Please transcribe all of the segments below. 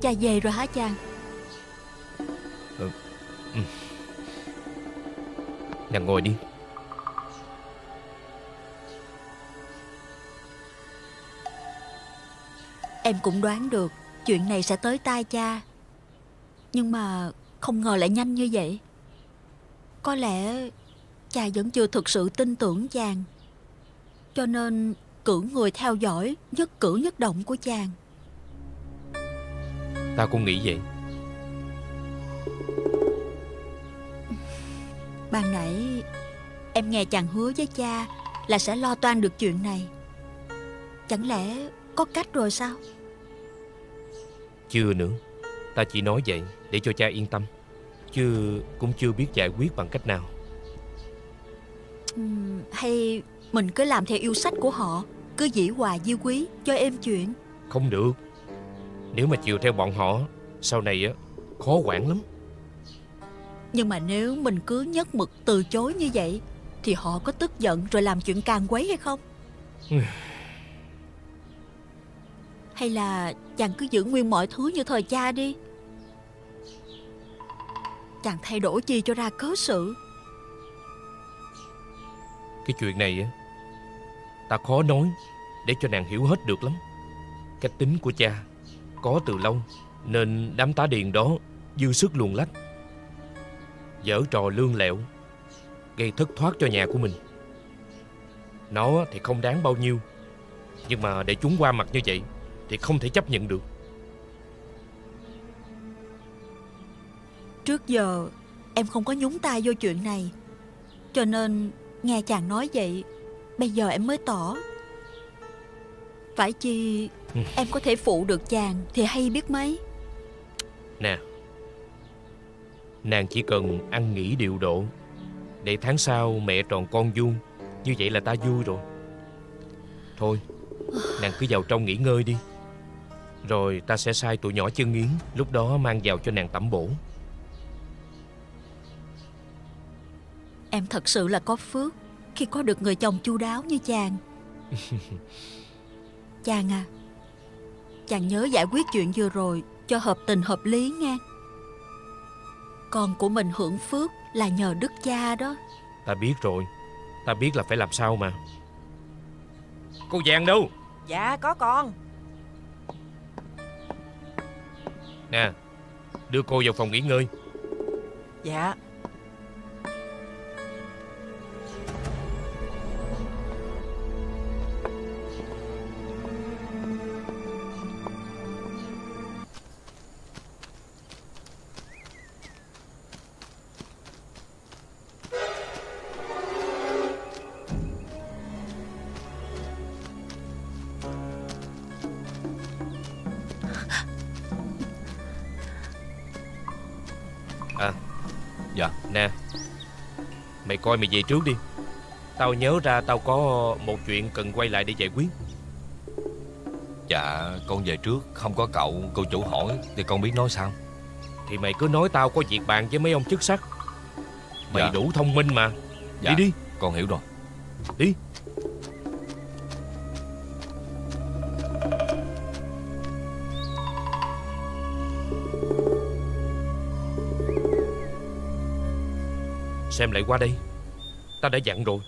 Cha về rồi hả chàng? Nàng ngồi đi. Em cũng đoán được Chuyện này sẽ tới tai cha Nhưng mà không ngờ lại nhanh như vậy. Có lẽ Cha vẫn chưa thực sự tin tưởng chàng Cho nên cử người theo dõi Nhất cử nhất động của chàng Ta cũng nghĩ vậy. Ban nãy Em nghe chàng hứa với cha Là sẽ lo toan được chuyện này. Chẳng lẽ có cách rồi sao? Chưa nữa. Ta chỉ nói vậy để cho cha yên tâm. Chứ cũng chưa biết giải quyết bằng cách nào. Hay mình cứ làm theo yêu sách của họ Cứ dĩ hòa di quý cho êm chuyện. Không được Nếu mà chiều theo bọn họ Sau này á khó quản lắm. Nhưng mà nếu mình cứ nhất mực từ chối như vậy Thì họ có tức giận rồi làm chuyện càng quấy hay không? Hay là chàng cứ giữ nguyên mọi thứ như thời cha đi? Chàng thay đổi gì cho ra cớ sự? Cái chuyện này á Ta khó nói Để cho nàng hiểu hết được lắm. Cách tính của cha có từ lâu Nên đám tá điền đó Dư sức luồn lách, Dở trò lương lẹo, Gây thất thoát cho nhà của mình. Nó thì không đáng bao nhiêu, Nhưng mà để chúng qua mặt như vậy Thì không thể chấp nhận được. Trước giờ, em không có nhúng tay vô chuyện này, Cho nên nghe chàng nói vậy, Bây giờ em mới tỏ. Phải chi Ừ. em có thể phụ được chàng Thì hay biết mấy. Nè Nàng chỉ cần ăn nghỉ điều độ Để tháng sau mẹ tròn con vuông Như vậy là ta vui rồi. Thôi Nàng cứ vào trong nghỉ ngơi đi Rồi ta sẽ sai tụi nhỏ chân yến Lúc đó mang vào cho nàng tẩm bổ. Em thật sự là có phước Khi có được người chồng chu đáo như chàng. Chàng à Chàng nhớ giải quyết chuyện vừa rồi Cho hợp tình hợp lý nghe. Con của mình hưởng phước Là nhờ đức cha đó. Ta biết rồi. Ta biết là phải làm sao mà. Cô vàng đâu? Dạ có con. Nè Đưa cô vào phòng nghỉ ngơi. Dạ Dạ. Coi mày về trước đi. Tao nhớ ra tao có một chuyện cần quay lại để giải quyết. Dạ con về trước Không có cậu cô chủ hỏi Thì con biết nói sao? Thì mày cứ nói tao có việc bàn với mấy ông chức sắc. Mày Dạ. đủ thông minh mà. Dạ Đi đi. con hiểu rồi. Đi. Xem lại qua đây Ta đã dặn rồi.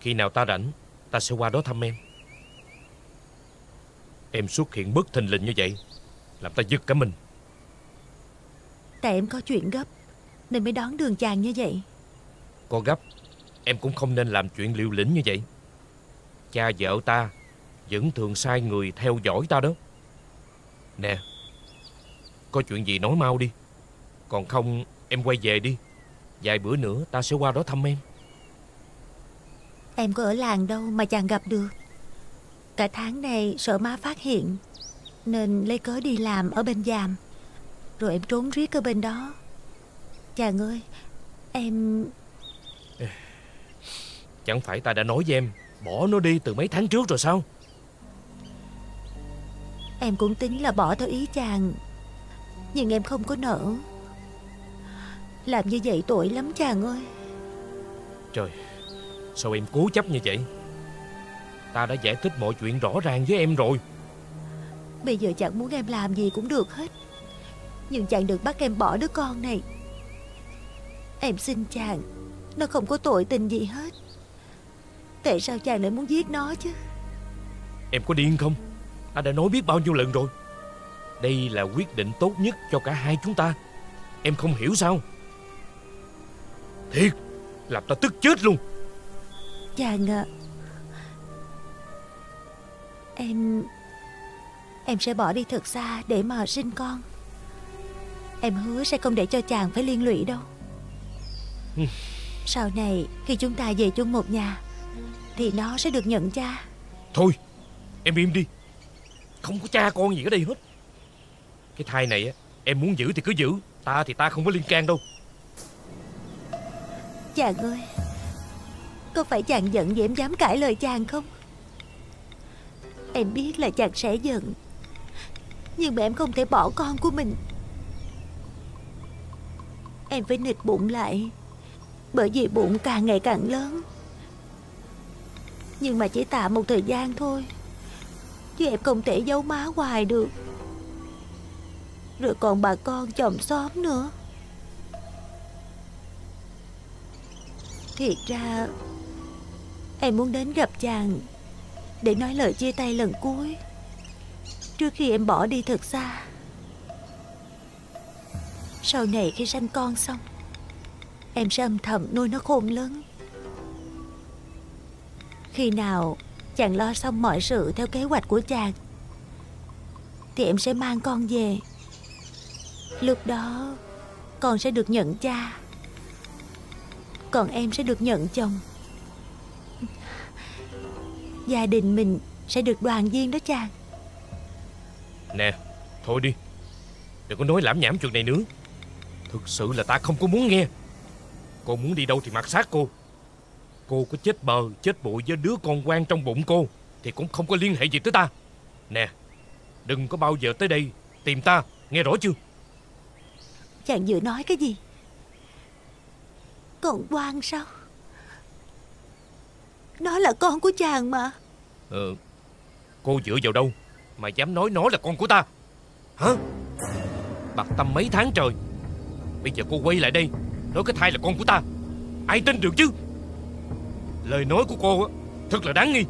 Khi nào ta rảnh Ta sẽ qua đó thăm em. Em xuất hiện bất thình lình như vậy Làm ta giật cả mình. Tại em có chuyện gấp Nên mới đón đường chàng như vậy. Có gấp Em cũng không nên làm chuyện liều lĩnh như vậy. Cha vợ ta Vẫn thường sai người theo dõi ta đó. Nè Có chuyện gì nói mau đi. Còn không em quay về đi. Vài bữa nữa ta sẽ qua đó thăm em Em có ở làng đâu mà chàng gặp được. Cả tháng này sợ má phát hiện Nên lấy cớ đi làm ở bên giàm Rồi em trốn riết ở bên đó. Chàng ơi Em Chẳng phải ta đã nói với em Bỏ nó đi từ mấy tháng trước rồi sao? Em cũng tính là bỏ theo ý chàng Nhưng em không có nỡ. Làm như vậy tội lắm chàng ơi. Trời Sao em cố chấp như vậy? Ta đã giải thích mọi chuyện rõ ràng với em rồi. Bây giờ chàng muốn em làm gì cũng được hết. Nhưng chàng đừng bắt em bỏ đứa con này. Em xin chàng Nó không có tội tình gì hết. Tại sao chàng lại muốn giết nó chứ? Em có điên không? Ta đã nói biết bao nhiêu lần rồi. Đây là quyết định tốt nhất cho cả hai chúng ta. Em không hiểu sao? Thiệt Làm ta tức chết luôn Chàng ạ. Em Em sẽ bỏ đi thật xa để mà sinh con. Em hứa sẽ không để cho chàng phải liên lụy đâu. Sau này khi chúng ta về chung một nhà Thì nó sẽ được nhận cha. Thôi Em im đi. Không có cha con gì ở đây hết. Cái thai này á Em muốn giữ thì cứ giữ. Ta thì ta không có liên can đâu. Chàng ơi có phải chàng giận vì em dám cãi lời chàng không? Em biết là chàng sẽ giận, Nhưng mà em không thể bỏ con của mình. Em phải nịch bụng lại, Bởi vì bụng càng ngày càng lớn. Nhưng mà chỉ tạm một thời gian thôi, Chứ em không thể giấu má hoài được. Rồi còn bà con chồng xóm nữa. Thiệt ra Em muốn đến gặp chàng. Để nói lời chia tay lần cuối. Trước khi em bỏ đi thật xa Sau này khi sanh con xong, Em sẽ âm thầm nuôi nó khôn lớn. Khi nào chàng lo xong mọi sự theo kế hoạch của chàng, Thì em sẽ mang con về. Lúc đó, Con sẽ được nhận cha. Còn em sẽ được nhận chồng. Gia đình mình sẽ được đoàn viên đó chàng Nè Thôi đi. Đừng có nói lãm nhảm chuyện này nữa. Thực sự là ta không có muốn nghe. Cô muốn đi đâu thì mặc xác cô. Cô có chết bờ Chết bụi với đứa con quan trong bụng cô Thì cũng không có liên hệ gì tới ta. Nè Đừng có bao giờ tới đây Tìm ta Nghe rõ chưa? Chàng vừa nói cái gì? Còn quan sao nó là con của chàng mà. Ừ Cô dựa vào đâu Mà dám nói nó là con của ta? Hả? Bạc tâm mấy tháng trời, Bây giờ cô quay lại đây, Nói cái thai là con của ta. Ai tin được chứ? Lời nói của cô á, Thật là đáng nghi.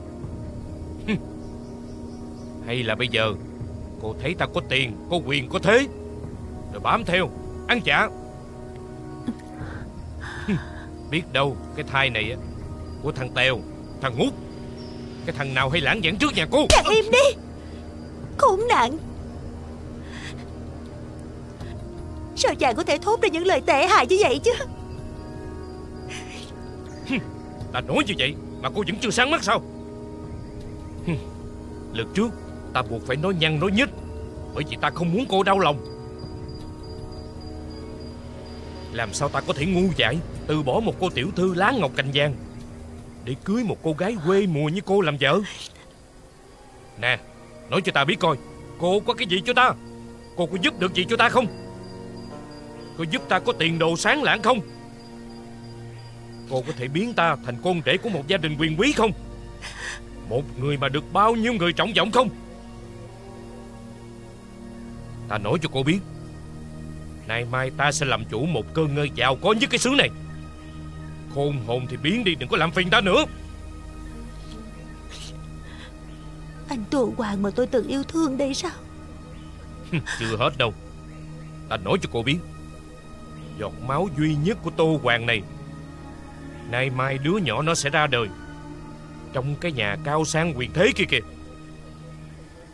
Hay là bây giờ Cô thấy ta có tiền, Có quyền, có thế, Rồi bám theo, Ăn chả? Biết đâu cái thai này á, Của thằng Tèo Thằng Ngút. Cái thằng nào hay lãng giảng trước nhà cô? Chàng im đi. Khốn nạn Sao chàng có thể thốt ra những lời tệ hại như vậy chứ? Ta nói như vậy Mà cô vẫn chưa sáng mắt sao. Lần trước Ta buộc phải nói nhăn nói nhít Bởi vì ta không muốn cô đau lòng. Làm sao ta có thể ngu dại Từ bỏ một cô tiểu thư lá ngọc cành vàng để cưới một cô gái quê mùa như cô làm vợ. Nè, Nói cho ta biết coi, Cô có cái gì cho ta? Cô có giúp được gì cho ta không? Cô giúp ta có tiền đồ sáng lãng không? Cô có thể biến ta thành con rể của một gia đình quyền quý không? Một người mà được bao nhiêu người trọng vọng không? Ta nói cho cô biết, Nay mai ta sẽ làm chủ một cơ ngơi giàu có nhất cái xứ này. Khôn hồn thì biến đi đừng có làm phiền ta nữa. Anh Tô Hoàng mà tôi từng yêu thương đây sao? Chưa hết đâu. Ta nói cho cô biết Giọt máu duy nhất của Tô Hoàng này Nay mai đứa nhỏ nó sẽ ra đời Trong cái nhà cao sang quyền thế kia kìa.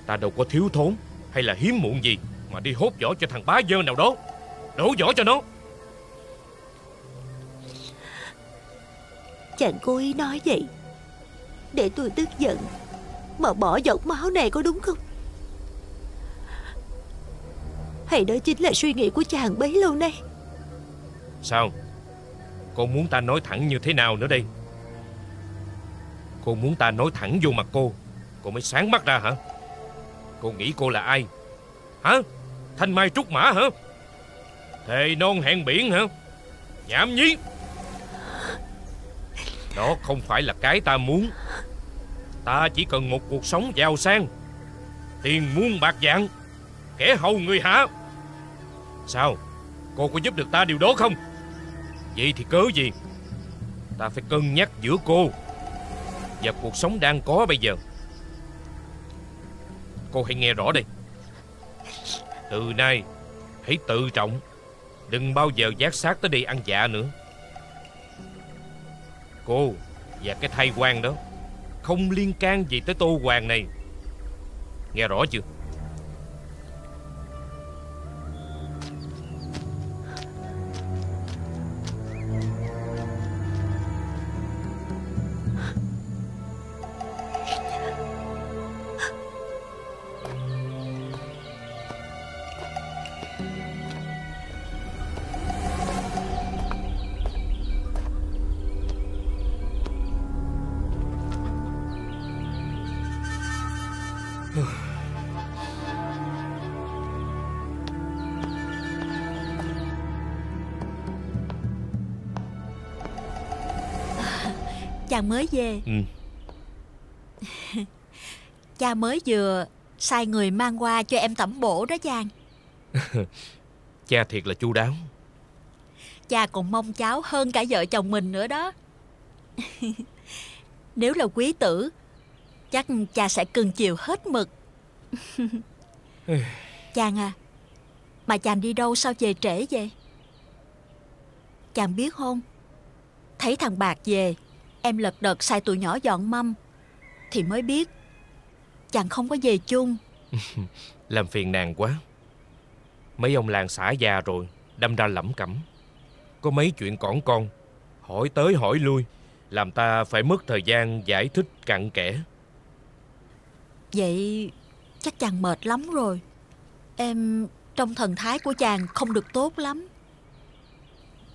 Ta đâu có thiếu thốn Hay là hiếm muộn gì Mà đi hốt vỏ cho thằng bá dơ nào đó Đổ vỏ cho nó Chàng cố ý nói vậy. Để tôi tức giận, Mà bỏ giọt máu này có đúng không? Hay đó chính là suy nghĩ của chàng bấy lâu nay. Sao? Cô muốn ta nói thẳng như thế nào nữa đây? Cô muốn ta nói thẳng vô mặt cô Cô mới sáng mắt ra hả? Cô nghĩ cô là ai? Hả? Thanh Mai Trúc Mã hả? Thề non hẹn biển hả? Nhảm nhí! Đó không phải là cái ta muốn. Ta chỉ cần một cuộc sống giàu sang, Tiền muôn bạc dạng Kẻ hầu người hạ. Sao? Cô có giúp được ta điều đó không? Vậy thì cớ gì? Ta phải cân nhắc giữa cô Và cuộc sống đang có bây giờ. Cô hãy nghe rõ đây. Từ nay, Hãy tự trọng. Đừng bao giờ giác sát tới đây ăn dạ nữa. Cô Và cái thay quan đó Không liên can gì tới Tô Hoàng này. Nghe rõ chưa? Chàng mới về. Ừ. Cha mới vừa sai người mang qua cho em tẩm bổ đó chàng Cha thiệt là chu đáo. Cha còn mong cháu hơn cả vợ chồng mình nữa đó. Nếu là quý tử Chắc cha sẽ cưng chiều hết mực. Chàng à Mà chàng đi đâu sao về trễ vậy? Chàng biết không? Thấy thằng Bạc về Em lật đật sai tụi nhỏ dọn mâm. Thì mới biết Chàng không có về chung. Làm phiền nàng quá. Mấy ông làng xã già rồi Đâm ra lẩm cẩm. Có mấy chuyện cỏn con Hỏi tới hỏi lui Làm ta phải mất thời gian giải thích cặn kẽ. Vậy chắc chàng mệt lắm rồi. Em trong thần thái của chàng không được tốt lắm.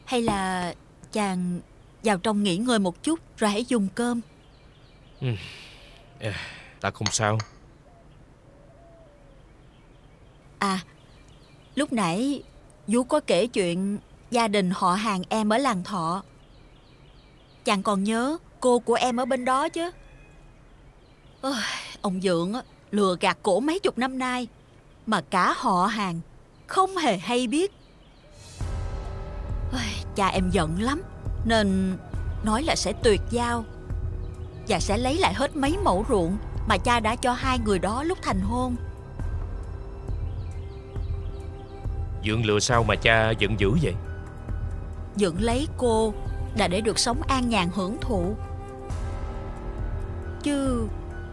Hay là chàng vào trong nghỉ ngơi một chút rồi hãy dùng cơm. Ta không sao. À Lúc nãy Vú có kể chuyện gia đình họ hàng em ở làng thọ. Chàng còn nhớ cô của em ở bên đó chứ? Ôi, Ông Dượng á, lừa gạt cổ mấy chục năm nay Mà cả họ hàng Không hề hay biết. Ôi, Cha em giận lắm Nên nói là sẽ tuyệt giao Và sẽ lấy lại hết mấy mẫu ruộng Mà cha đã cho hai người đó lúc thành hôn. Dượng lừa sao mà cha giận dữ vậy? Dượng lấy cô Là để được sống an nhàn hưởng thụ. Chứ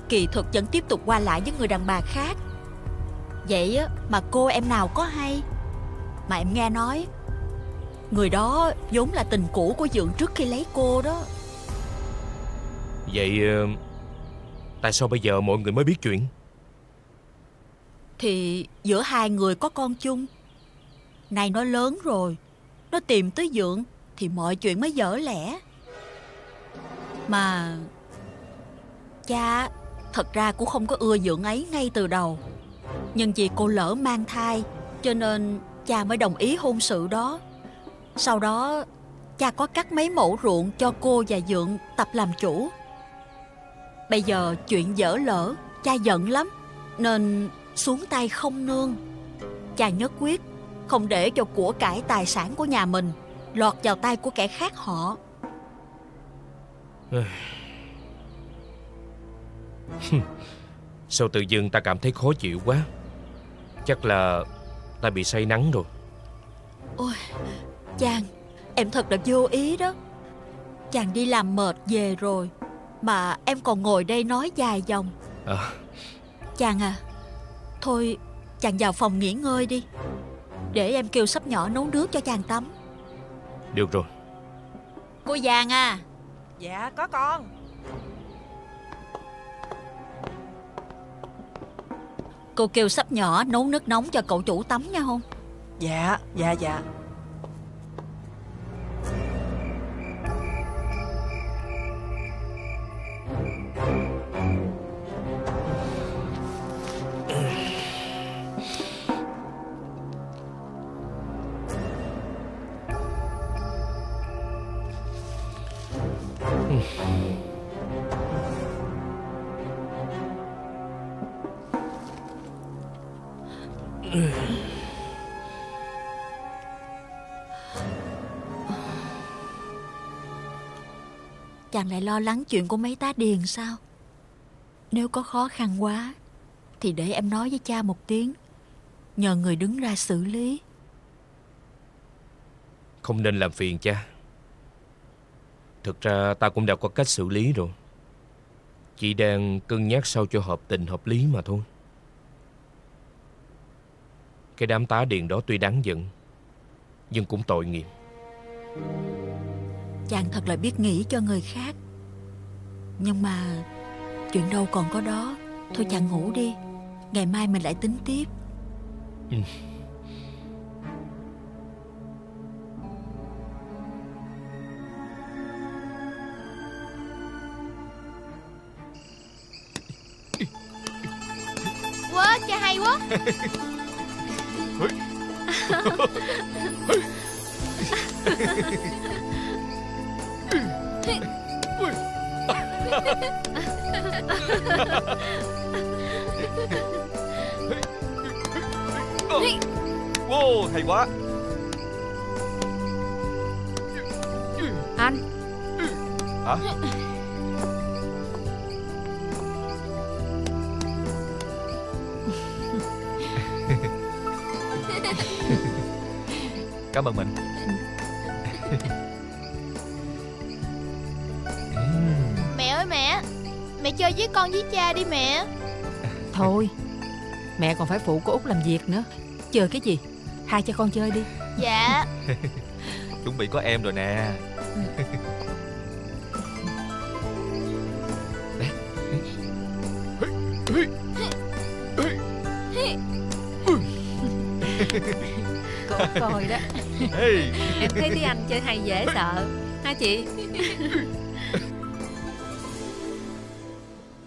Kỳ thực vẫn tiếp tục qua lại với người đàn bà khác. Vậy á mà cô em nào có hay? Mà em nghe nói Người đó vốn là tình cũ của Dượng trước khi lấy cô đó. Vậy ờ, Tại sao bây giờ mọi người mới biết chuyện? Thì giữa hai người có con chung. Nay nó lớn rồi Nó tìm tới Dượng Thì mọi chuyện mới dở lẽ Mà Cha Thật ra cũng không có ưa Dượng ấy ngay từ đầu. Nhưng vì cô lỡ mang thai Cho nên cha mới đồng ý hôn sự đó Sau đó Cha có cắt mấy mẫu ruộng cho cô và Dượng tập làm chủ. Bây giờ chuyện dở lỡ Cha giận lắm Nên xuống tay không nương. Cha nhất quyết Không để cho của cải tài sản của nhà mình Lọt vào tay của kẻ khác họ. Sao tự dưng ta cảm thấy khó chịu quá? Chắc là Ta bị say nắng rồi. Ôi Chàng Em thật là vô ý đó. Chàng đi làm mệt về rồi Mà em còn ngồi đây nói dài dòng. À, Chàng à Thôi chàng vào phòng nghỉ ngơi đi Để em kêu sắp nhỏ nấu nước cho chàng tắm. Được rồi. Cô Giàng à. Dạ có con. Cô kêu sắp nhỏ nấu nước nóng cho cậu chủ tắm nha không? Dạ dạ dạ Chàng lại lo lắng chuyện của mấy tá điền sao? Nếu có khó khăn quá, Thì để em nói với cha một tiếng, Nhờ người đứng ra xử lý. Không nên làm phiền cha. Thực ra ta cũng đã có cách xử lý rồi. Chỉ đang cân nhắc sao cho hợp tình hợp lý mà thôi. Cái đám tá điền đó tuy đáng giận, Nhưng cũng tội nghiệp. Chàng thật là biết nghĩ cho người khác. Nhưng mà Chuyện đâu còn có đó. Thôi chàng ngủ đi. Ngày mai mình lại tính tiếp. Quá cha hay quá Wow, hay quá. Anh. Hả? Cảm ơn mình Mẹ. Mẹ chơi với con với cha đi mẹ. Thôi Mẹ còn phải phụ cô Út làm việc nữa. Chờ cái gì? Hai cha con chơi đi. Dạ. Chuẩn bị có em rồi nè. Cô coi đó. Hey. Em thấy tí anh chơi hay dễ sợ. Ha chị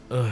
Ơi.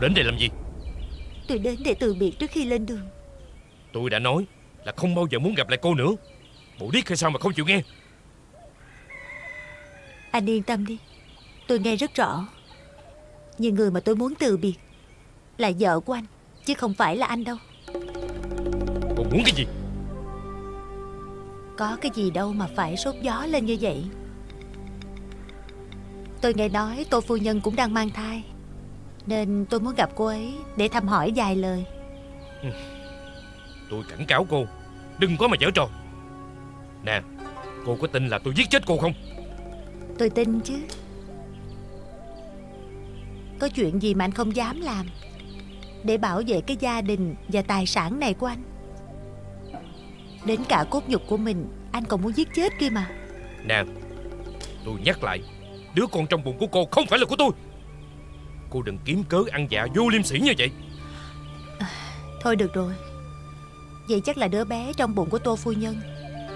Cô đến đây làm gì? Tôi đến để từ biệt trước khi lên đường. Tôi đã nói là không bao giờ muốn gặp lại cô nữa. Bộ điếc hay sao mà không chịu nghe? Anh yên tâm đi. Tôi nghe rất rõ. Nhưng người mà tôi muốn từ biệt Là vợ của anh Chứ không phải là anh đâu. Cô muốn cái gì? Có cái gì đâu mà phải sốt gió lên như vậy. Tôi nghe nói Tô Phu Nhân cũng đang mang thai Nên tôi muốn gặp cô ấy Để thăm hỏi vài lời. Tôi cảnh cáo cô Đừng có mà giở trò. Nè Cô có tin là tôi giết chết cô không? Tôi tin chứ. Có chuyện gì mà anh không dám làm Để bảo vệ cái gia đình Và tài sản này của anh? Đến cả cốt nhục của mình Anh còn muốn giết chết kia mà. Nè Tôi nhắc lại Đứa con trong bụng của cô không phải là của tôi Cô đừng kiếm cớ ăn dạ vô liêm sỉ như vậy. Thôi được rồi. Vậy chắc là đứa bé trong bụng của Tô Phu Nhân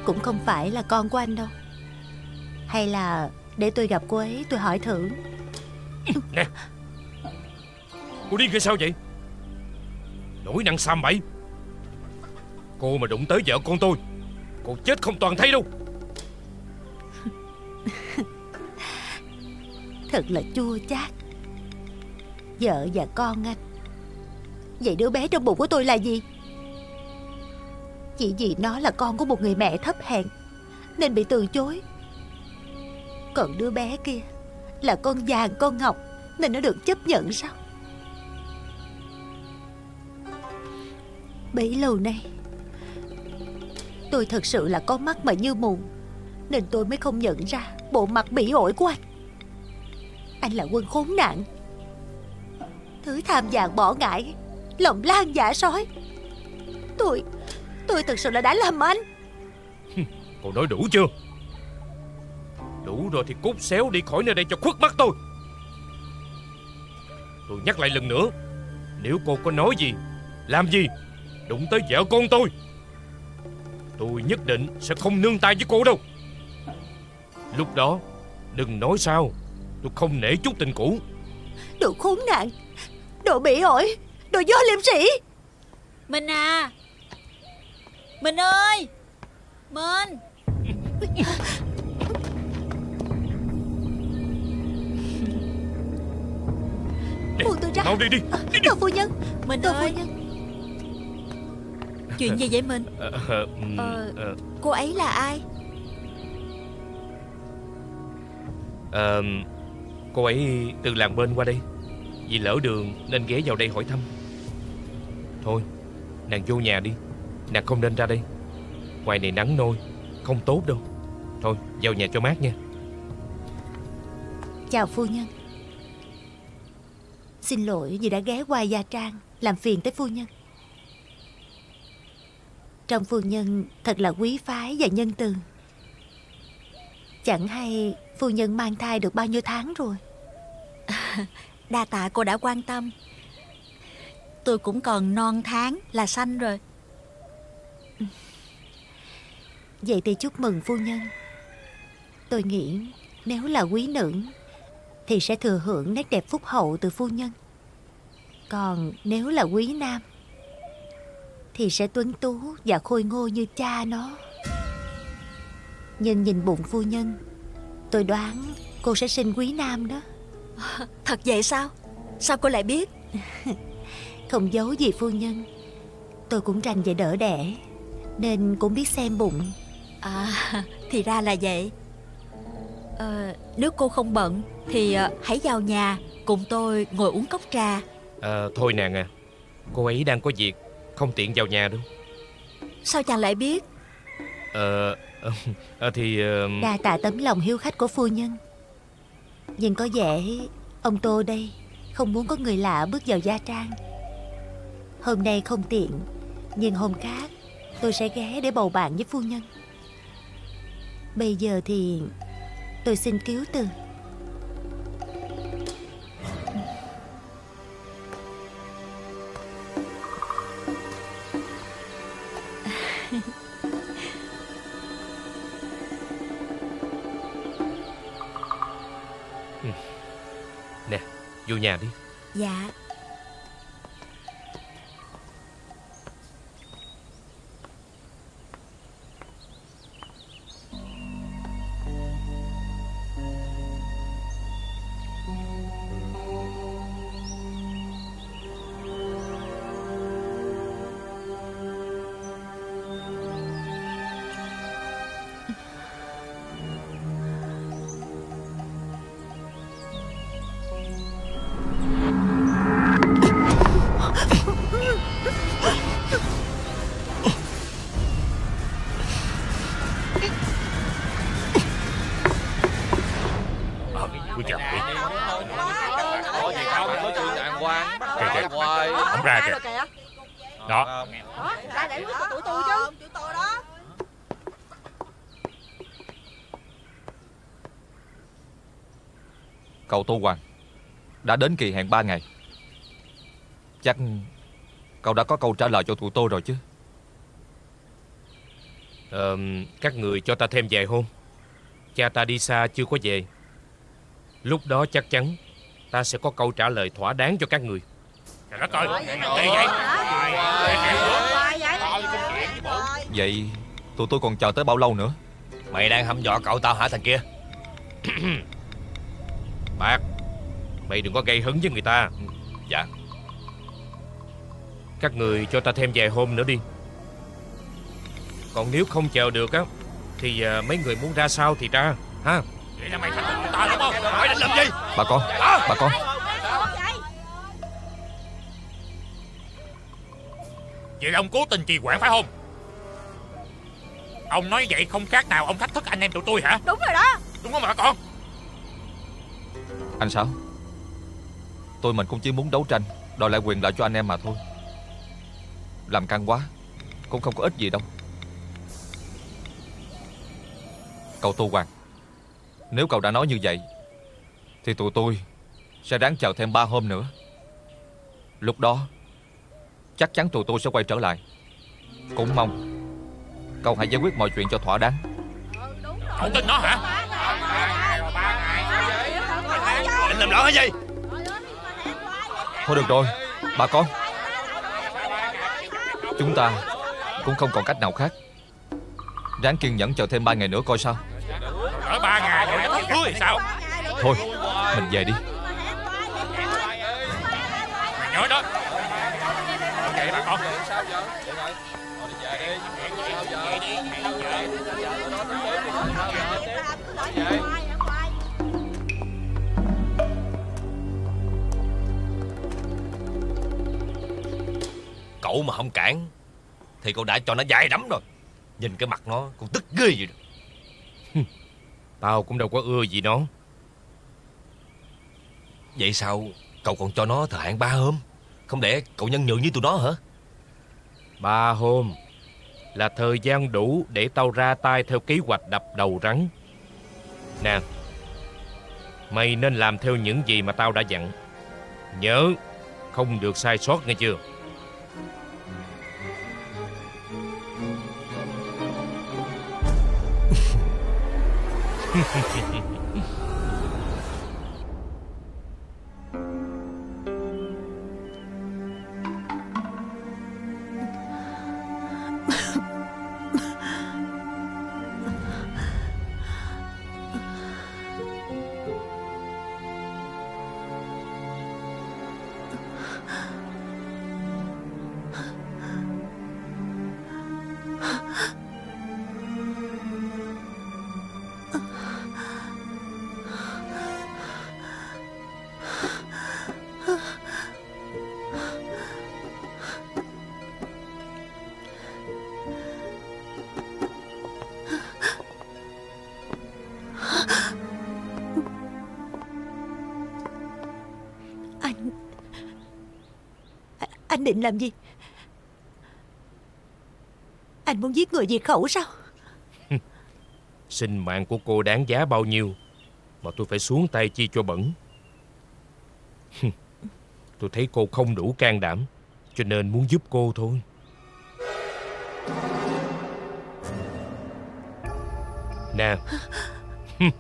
Cũng không phải là con của anh đâu. Hay là để tôi gặp cô ấy tôi hỏi thử. Nè Cô điên hay sao vậy? Nổi năng xàm bậy Cô mà đụng tới vợ con tôi Cô chết không toàn thấy đâu. Thật là chua chát Vợ và con anh. Vậy đứa bé trong bụng của tôi là gì? Chỉ vì nó là con của một người mẹ thấp hèn, Nên bị từ chối. Còn đứa bé kia Là con vàng, con ngọc, Nên nó được chấp nhận sao? Bấy lâu nay, Tôi thật sự là có mắt mà như mù, Nên tôi mới không nhận ra Bộ mặt bỉ ổi của anh. Anh là quân khốn nạn. Thứ tham vàng bỏ ngại. Lòng lan dạ sói. Tôi Tôi thật sự là đã làm anh. Cô nói đủ chưa? Đủ rồi thì cút xéo đi khỏi nơi đây cho khuất mắt tôi. Tôi nhắc lại lần nữa Nếu cô có nói gì Làm gì Đụng tới vợ con tôi Tôi nhất định sẽ không nương tay với cô đâu. Lúc đó Đừng nói sao Tôi không nể chút tình cũ. Đồ khốn nạn Đồ bỉ ổi Đồ do liêm sĩ Minh à. Minh ơi. Minh. Buông tôi ra Mau đi đi, đi, đi. Tô phu nhân. Minh Tô phu ơi. nhân. Chuyện gì vậy Minh? Ờ, ờ, Ờ. ờ, Cô ấy là ai? Ờ, Cô ấy từ làng bên qua đây Vì lỡ đường nên ghé vào đây hỏi thăm. Thôi Nàng vô nhà đi. Nàng không nên ra đây. Ngoài này nắng nôi Không tốt đâu. Thôi vào nhà cho mát nha. Chào phu nhân. Xin lỗi vì đã ghé qua Gia Trang Làm phiền tới phu nhân. Trong phu nhân thật là quý phái và nhân từ. Chẳng hay phu nhân mang thai được bao nhiêu tháng rồi Đa tạ cô đã quan tâm. Tôi cũng còn non tháng là sanh rồi. Vậy thì chúc mừng phu nhân. Tôi nghĩ nếu là quý nữ Thì sẽ thừa hưởng nét đẹp phúc hậu từ phu nhân. Còn nếu là quý nam Thì sẽ tuấn tú và khôi ngô như cha nó. Nhưng nhìn bụng phu nhân, Tôi đoán cô sẽ sinh quý nam đó. Thật vậy sao? Sao cô lại biết? Không giấu gì phu nhân. Tôi cũng rành về đỡ đẻ Nên cũng biết xem bụng. À thì ra là vậy. Ờ, Nếu cô không bận Thì ờ, hãy vào nhà Cùng tôi ngồi uống cốc trà. Ờ, Thôi nàng à Cô ấy đang có việc Không tiện vào nhà đâu. Sao chàng lại biết? Ờ, ờ, ờ, Thì ờ, Đa tạ tấm lòng hiếu khách của phu nhân nhưng có vẻ Ông Tô đây Không muốn có người lạ bước vào gia trang. Hôm nay không tiện, Nhưng hôm khác Tôi sẽ ghé để bầu bạn với phu nhân. Bây giờ thì Tôi xin cứu từ. Vô nhà đi. Dạ. Đã đến kỳ hẹn 3 ngày. Chắc Cậu đã có câu trả lời cho tụi tôi rồi chứ. Ờ, Các người cho ta thêm vài hôm. Cha ta đi xa chưa có về. Lúc đó chắc chắn Ta sẽ có câu trả lời thỏa đáng cho các người. Trời đất ơi Kỳ vậy? Vậy tụi tôi còn chờ tới bao lâu nữa? Mày đang hăm dọa cậu tao hả thằng kia? Bạc Mày đừng có gây hấn với người ta Dạ Các người cho ta thêm vài hôm nữa đi Còn nếu không chờ được á Thì à, mấy người muốn ra sao thì ra ha Vậy là mày thách thức ta đúng không? Mày định làm gì? Bà con Bà con Vậy là ông cố tình trì quản phải không? Ông nói vậy không khác nào ông thách thức anh em tụi tôi hả? Đúng rồi đó Đúng không bà con? Anh sao Tôi mình cũng chỉ muốn đấu tranh, Đòi lại quyền lợi cho anh em mà thôi. Làm căng quá, Cũng không có ích gì đâu. Cậu Tô Hoàng, Nếu cậu đã nói như vậy, Thì tụi tôi Sẽ ráng chờ thêm ba hôm nữa. Lúc đó, Chắc chắn tụi tôi sẽ quay trở lại. Cũng mong Cậu hãy giải quyết mọi chuyện cho thỏa đáng. Không tin nó hả? Định làm loạn cái gì Thôi được rồi Bà con. Chúng ta Cũng không còn cách nào khác. Ráng kiên nhẫn chờ thêm ba ngày nữa coi sao. Ở ba ngày rồi em cưới thì sao? Thôi Mình về đi. Mày nhớ đó. Ok bà con Cậu mà không cản Thì cậu đã cho nó dài lắm rồi. Nhìn cái mặt nó cũng tức ghê vậy đó. Tao cũng đâu có ưa gì nó. Vậy sao cậu còn cho nó thời hạn ba hôm? Không để cậu nhân nhượng như tụi nó hả? Ba hôm Là thời gian đủ để tao ra tay theo kế hoạch đập đầu rắn. Nè Mày nên làm theo những gì mà tao đã dặn. Nhớ Không được sai sót nghe chưa フフフフ。Làm gì? Anh muốn giết người diệt khẩu sao? Sinh mạng của cô đáng giá bao nhiêu Mà tôi phải xuống tay chi cho bẩn? Tôi thấy cô không đủ can đảm, Cho nên muốn giúp cô thôi. Nè.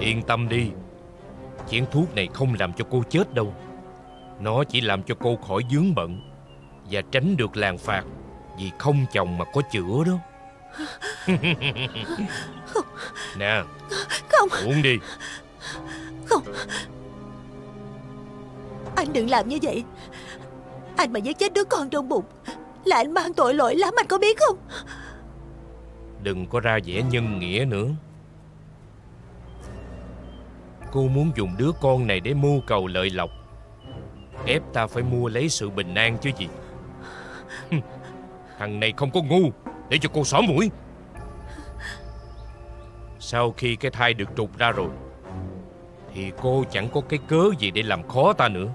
Yên tâm đi. Chén thuốc này không làm cho cô chết đâu. Nó chỉ làm cho cô khỏi dướng bận Và tránh được làng phạt Vì không chồng mà có chữa đó. Nè Không. Uống đi. Không. Anh đừng làm như vậy. Anh mà giết chết đứa con trong bụng Là anh mang tội lỗi lắm anh có biết không? Đừng có ra vẻ nhân nghĩa nữa. Cô muốn dùng đứa con này để mưu cầu lợi lộc Ép ta phải mua lấy sự bình an chứ gì? Thằng này không có ngu Để cho cô xỏ mũi. Sau khi cái thai được trục ra rồi Thì cô chẳng có cái cớ gì để làm khó ta nữa.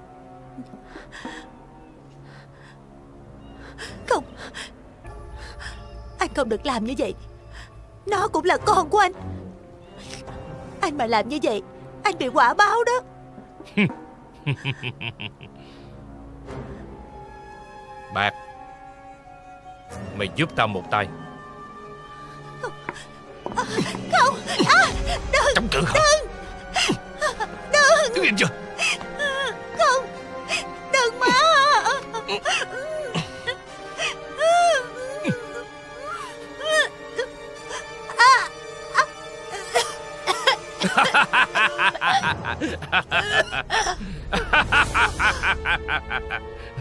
Không Anh không được làm như vậy. Nó cũng là con của anh. Anh mà làm như vậy Anh bị quả báo đó Bạc. Mày giúp tao một tay. Không. À, Đừng Chống cự hả? Đừng. Đứng im chưa? Không. Đừng mà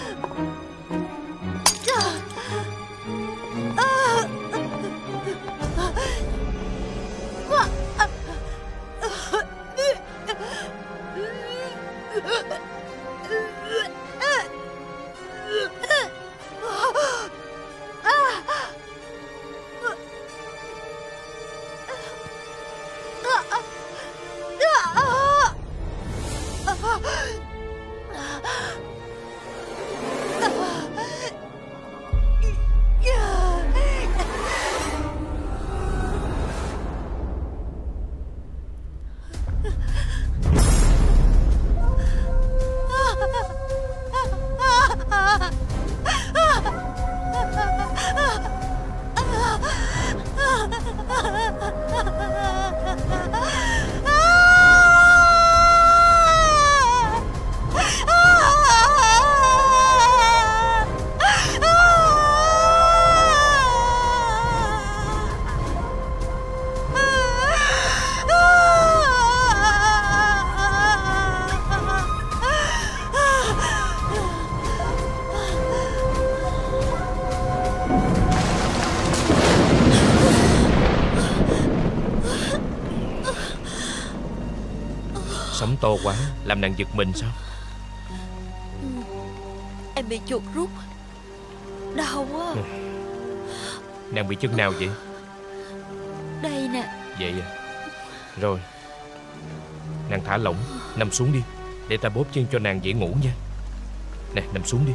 to quá Làm nàng giật mình sao? Em bị chuột rút. Đau quá. Nàng bị chân nào vậy? Đây nè. Vậy à? Rồi. Nàng thả lỏng Nằm xuống đi Để ta bóp chân cho nàng dễ ngủ nha. Nè nằm xuống đi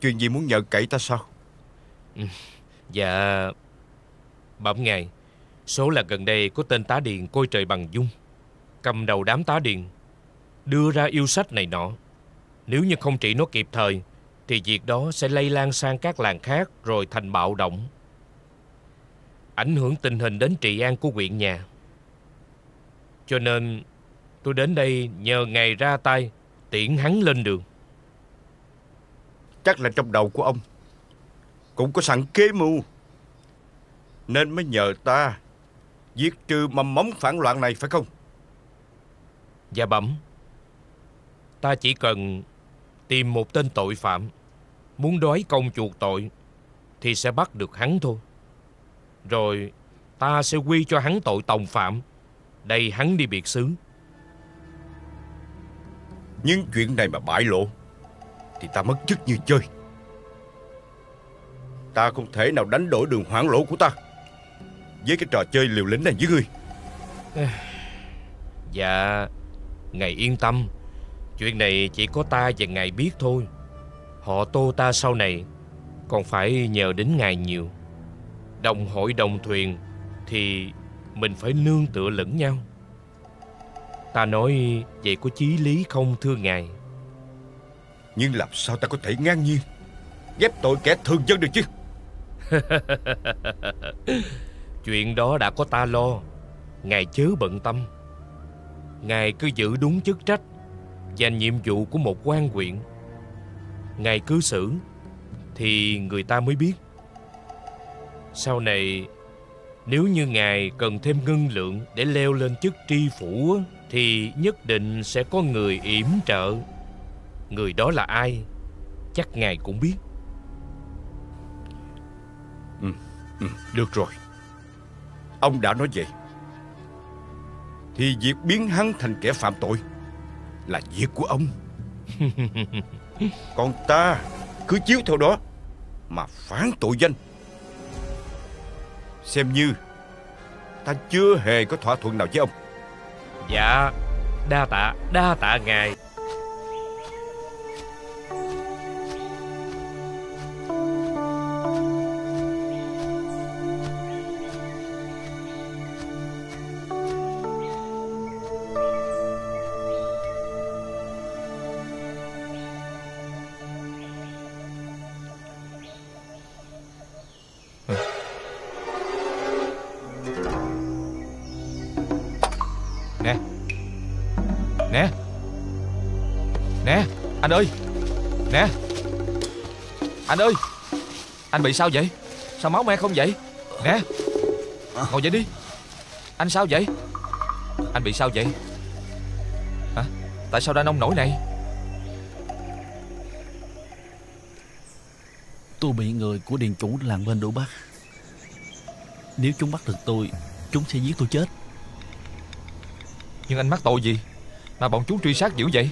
chuyện gì muốn nhờ cậy ta sao? Ừ. Dạ Bẩm ngài. Số là gần đây có tên tá điền côi trời bằng dung. Cầm đầu đám tá điền, Đưa ra yêu sách này nọ. Nếu như không trị nó kịp thời, Thì việc đó sẽ lây lan sang các làng khác Rồi thành bạo động. Ảnh hưởng tình hình đến trị an của huyện nhà. Cho nên, Tôi đến đây nhờ ngài ra tay, Tiễn hắn lên đường. Chắc là trong đầu của ông. Cũng có sẵn kế mưu. Nên mới nhờ ta Giết trừ mầm móng phản loạn này phải không? Dạ bẩm. Ta chỉ cần Tìm một tên tội phạm Muốn đói công chuộc tội Thì sẽ bắt được hắn thôi. Rồi Ta sẽ quy cho hắn tội tòng phạm Đây hắn đi biệt xứ. Nhưng chuyện này mà bại lộ thì ta mất chức như chơi. Ta không thể nào đánh đổi đường hoảng lộ của ta Với cái trò chơi liều lĩnh này với ngươi. Dạ Ngài yên tâm. Chuyện này chỉ có ta và ngài biết thôi. Họ tô ta sau này, Còn phải nhờ đến ngài nhiều. Đồng hội đồng thuyền Thì mình phải nương tựa lẫn nhau. Ta nói vậy có chí lý không, thưa ngài? Nhưng làm sao ta có thể ngang nhiên Ghép tội kẻ thường dân được chứ? Chuyện đó đã có ta lo. Ngài chớ bận tâm. Ngài cứ giữ đúng chức trách Và nhiệm vụ của một quan huyện. Ngài cứ xử Thì người ta mới biết. Sau này, Nếu như Ngài cần thêm ngân lượng Để leo lên chức tri phủ Thì nhất định sẽ có người yểm trợ. Người đó là ai? Chắc ngài cũng biết. Ừ, ừ, Được rồi. Ông đã nói vậy. Thì việc biến hắn thành kẻ phạm tội Là việc của ông. Còn ta cứ chiếu theo đó Mà phán tội danh. Xem như Ta chưa hề có thỏa thuận nào với ông. Dạ Đa tạ Đa tạ ngài Anh ơi! Anh bị sao vậy? Sao máu me không vậy? Nè! Ngồi dậy đi. Anh sao vậy? Anh bị sao vậy? Hả? Tại sao đã nông nổi này? Tôi bị người của điền chủ làng bên đuổi bắt Nếu chúng bắt được tôi Chúng sẽ giết tôi chết. Nhưng anh mắc tội gì Mà bọn chúng truy sát dữ vậy?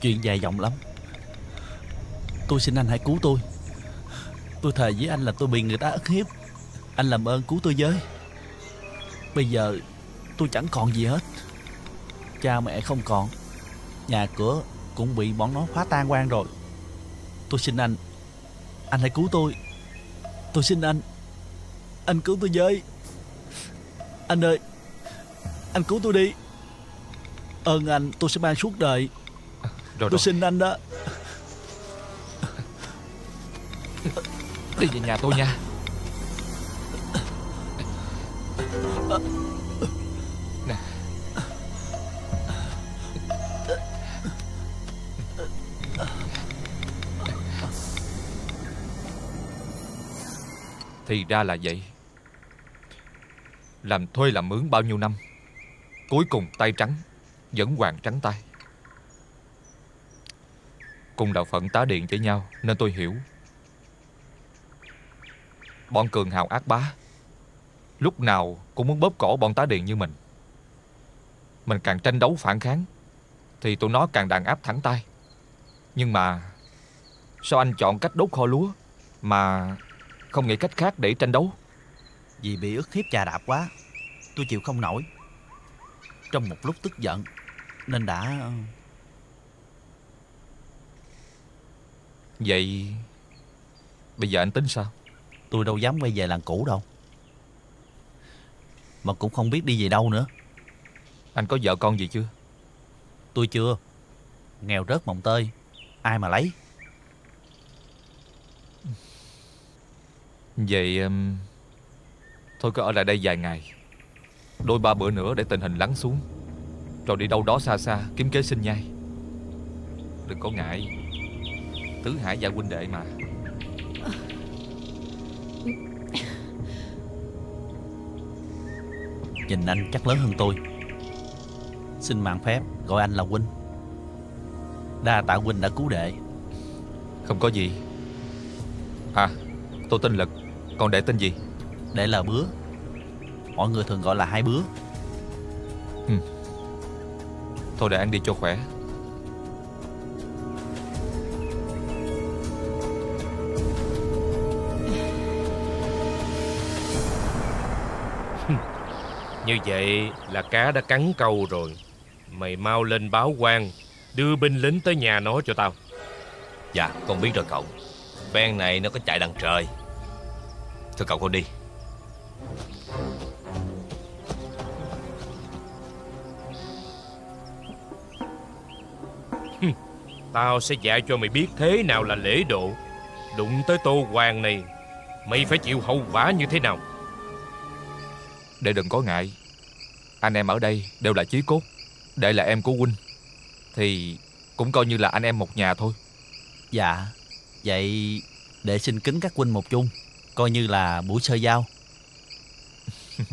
Chuyện dài dòng lắm Tôi xin anh hãy cứu tôi. Tôi thề với anh là tôi bị người ta ức hiếp. Anh làm ơn cứu tôi với. Bây giờ tôi chẳng còn gì hết. Cha mẹ không còn. Nhà cửa cũng bị bọn nó phá tan quan rồi. Tôi xin anh Anh hãy cứu tôi. Tôi xin anh Anh cứu tôi với. Anh ơi Anh cứu tôi đi. Ơn anh tôi sẽ ban suốt đời. Rồi, Tôi rồi. xin anh đó Đi về nhà tôi nha. Nè. Thì ra là vậy. Làm thuê làm mướn bao nhiêu năm, Cuối cùng tay trắng Vẫn hoàng trắng tay. Cùng đạo phận tá điện với nhau, Nên tôi hiểu. Bọn cường hào ác bá. Lúc nào cũng muốn bóp cổ bọn tá điện như mình. Mình càng tranh đấu phản kháng Thì tụi nó càng đàn áp thẳng tay. Nhưng mà Sao anh chọn cách đốt kho lúa Mà không nghĩ cách khác để tranh đấu? Vì bị ức hiếp chà đạp quá Tôi chịu không nổi. Trong một lúc tức giận Nên đã Vậy Bây giờ anh tính sao Tôi đâu dám quay về làng cũ đâu. Mà cũng không biết đi về đâu nữa. Anh có vợ con gì chưa? Tôi chưa. Nghèo rớt mồng tơi. Ai mà lấy? Vậy um, Thôi cứ ở lại đây vài ngày. Đôi ba bữa nữa để tình hình lắng xuống. Rồi đi đâu đó xa xa Kiếm kế sinh nhai. Đừng có ngại. Tứ hải gia huynh đệ mà Nhìn anh chắc lớn hơn tôi. Xin mạng phép gọi anh là huynh. Đa tạ huynh đã cứu đệ. Không có gì. À tôi tên Lực Còn đệ tên gì? Đệ là bứa. Mọi người thường gọi là hai bứa. Thôi để anh đi cho khỏe Như vậy là cá đã cắn câu rồi. Mày mau lên báo quan Đưa binh lính tới nhà nó cho tao. Dạ con biết rồi cậu. Phen này nó có chạy đằng trời. Thưa cậu con đi. Tao sẽ dạy cho mày biết thế nào là lễ độ. Đụng tới tô hoàng này Mày phải chịu hậu quả như thế nào Đệ đừng có ngại. Anh em ở đây đều là chí cốt. Đệ là em của huynh. Thì cũng coi như là anh em một nhà thôi. Dạ. Vậy để xin kính các huynh một chung. Coi như là buổi sơ giao.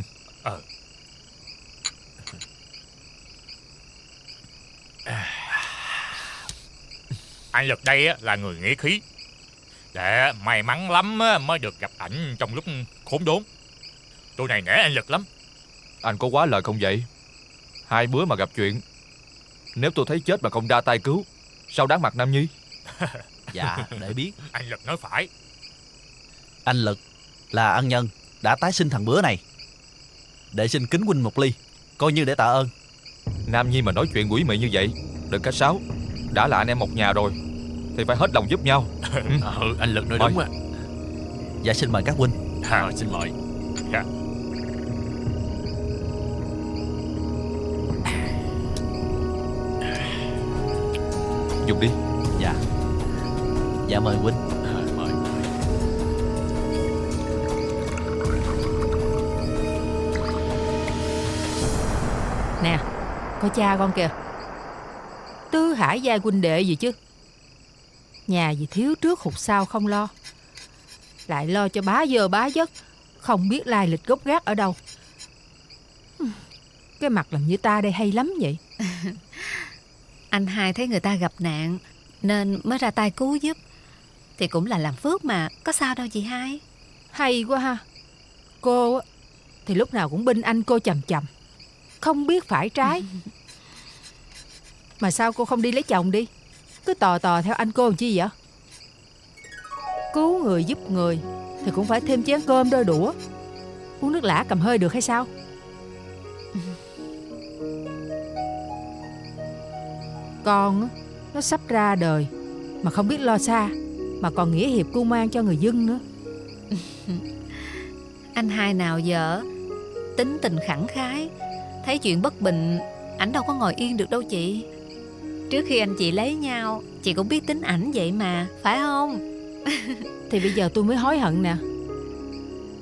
Ờ. Anh Lực đây á, là người nghĩa khí. Để may mắn lắm á, mới được gặp ảnh trong lúc khốn đốn Tôi này nể anh Lực lắm. Anh có quá lời không vậy? Hai bữa mà gặp chuyện Nếu tôi thấy chết mà không ra tay cứu Sao đáng mặt Nam Nhi? Dạ để biết. Anh Lực nói phải. Anh Lực là ân nhân Đã tái sinh thằng bữa này. Để xin kính huynh một ly Coi như để tạ ơn. Nam Nhi mà nói chuyện quỷ mị như vậy Đừng cách sáo. Đã là anh em một nhà rồi Thì phải hết lòng giúp nhau. Ừ anh Lực nói Mời. đúng á. Dạ xin mời các huynh. Rồi xin mời Dùng đi. Dạ. Dạ mời huynh Mời Nè Coi cha con kìa. Tứ hải gia huynh đệ gì chứ? Nhà gì thiếu trước hụt sau không lo. Lại lo cho bá giờ bá giấc Không biết lai lịch gốc gác ở đâu. Cái mặt làm như ta đây hay lắm vậy Anh hai thấy người ta gặp nạn, Nên mới ra tay cứu giúp. Thì cũng là làm phước mà, Có sao đâu chị hai. Hay quá ha. Cô thì lúc nào cũng binh anh cô chầm chầm. Không biết phải trái. Mà sao cô không đi lấy chồng đi? Cứ tò tò theo anh cô làm chi vậy? Cứu người, giúp người, Thì cũng phải thêm chén cơm đôi đũa. Uống nước lã cầm hơi được hay sao? Con nó sắp ra đời Mà không biết lo xa Mà còn nghĩa hiệp cu mang cho người dân nữa. Anh hai nào vợ Tính tình khẳng khái Thấy chuyện bất bình Ảnh đâu có ngồi yên được đâu chị. Trước khi anh chị lấy nhau Chị cũng biết tính ảnh vậy mà Phải không? Thì bây giờ tôi mới hối hận nè.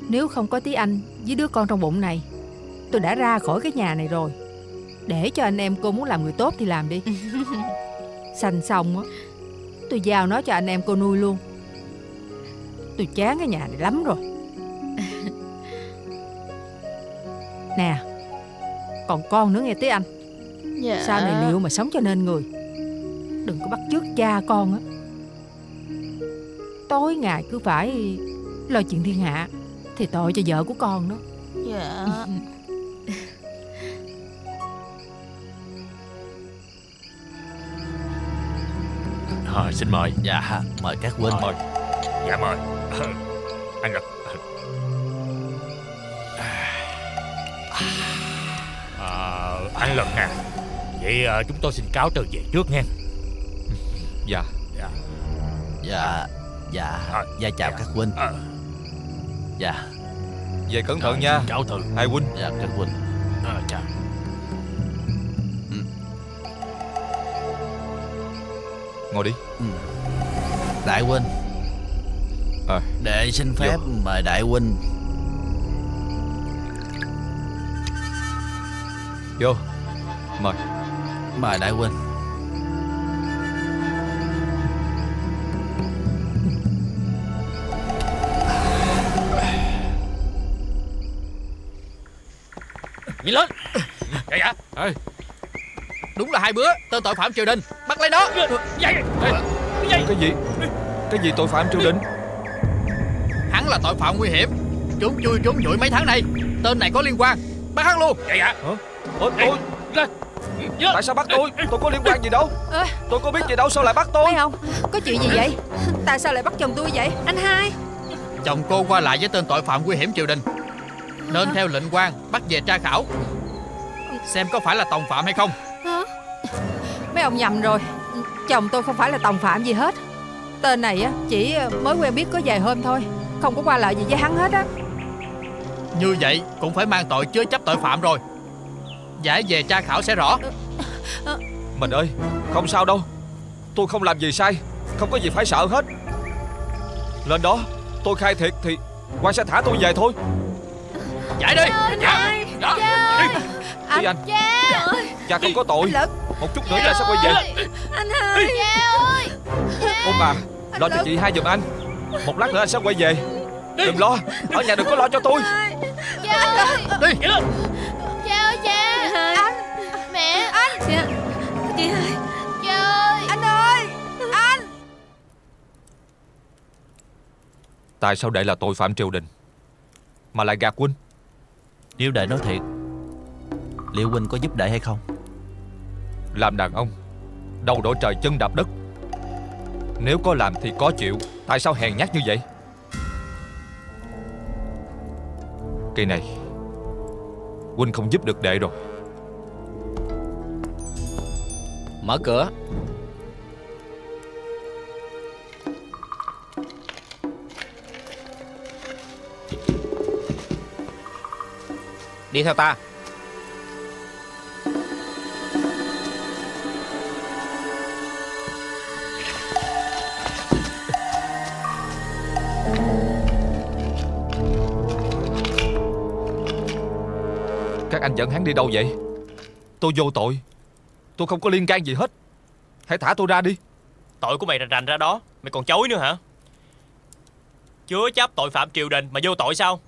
Nếu không có tí anh với đứa con trong bụng này Tôi đã ra khỏi cái nhà này rồi Để cho anh em cô muốn làm người tốt thì làm đi. Sanh xong á Tôi giao nó cho anh em cô nuôi luôn. Tôi chán cái nhà này lắm rồi. Nè Còn con nữa nghe tí anh. Dạ. Sau này liệu mà sống cho nên người Đừng có bắt chước cha con á. Tối ngày cứ phải lo chuyện thiên hạ Thì tội cho vợ của con đó. Dạ Rồi xin mời. Dạ mời các huynh Mời. Dạ mời. Anh Lực à, Anh Lực nè. Vậy à, chúng tôi xin cáo từ về trước nha Dạ. Dạ. Dạ Dạ. À, Dạ chào dạ. các huynh à, Dạ. Về cẩn thận Rồi, nha. Cáo từ. Hai huynh. Dạ các huynh à, chào Ngồi đi. Ừ. Đại huynh. À. Đệ xin phép mời đại huynh. Vô. Mời. Mời đại huynh. Nhìn lên. Dạ dạ Ê, Đúng là hai bữa Tên tội phạm triều đình Ê, Cái gì? Cái gì? Tội phạm triều đình? Hắn là tội phạm nguy hiểm. Trốn chui trốn nhủi mấy tháng nay. Tên này có liên quan. Bắt hắn luôn. Dạ dạ Ủa, tôi Lên. Tại sao bắt tôi? Tôi có liên quan gì đâu. Tôi có biết gì đâu sao lại bắt tôi? Thấy không Có chuyện gì vậy? Tại sao lại bắt chồng tôi vậy? Anh hai. Chồng cô qua lại với tên tội phạm nguy hiểm triều đình. Nên theo lệnh quan Bắt về tra khảo. Xem có phải là tòng phạm hay không. Mấy ông nhầm rồi Chồng tôi không phải là tòng phạm gì hết. Tên này á chỉ mới quen biết có vài hôm thôi Không có qua lại gì với hắn hết á. Như vậy cũng phải mang tội chứa chấp tội phạm rồi. Giải về tra khảo sẽ rõ. Mình ơi Không sao đâu. Tôi không làm gì sai Không có gì phải sợ hết. Lên đó Tôi khai thiệt thì quan sẽ thả tôi về thôi. Giải đi! Dạ. Dạ Đi anh. Cha ơi. Cha không có tội. Lực. Một chút nữa cha là sẽ quay về. Anh ơi. Cha ơi. Ông bà Lo cho chị hai giùm anh. Một lát nữa anh sẽ quay về. Đừng lo Ở nhà đừng có lo cho tôi. Cha ơi. Đi. Chị lên Cha ơi. Cha Anh. Mẹ. Anh. Chị, chị hai Cha ơi. Anh ơi. Anh. Tại sao đệ là tội phạm triều đình Mà lại gạt huynh Nếu đệ nói thiệt Liệu huynh có giúp đệ hay không? Làm đàn ông Đầu đổi trời chân đạp đất. Nếu có làm thì có chịu Tại sao hèn nhát như vậy? Cây này Huynh không giúp được đệ rồi. Mở cửa. Đi theo ta anh dẫn hắn đi đâu vậy? Tôi vô tội. Tôi không có liên can gì hết. Hãy thả tôi ra đi. Tội của mày rành rành ra đó. Mày còn chối nữa hả? Chứa chấp tội phạm triều đình mà vô tội sao?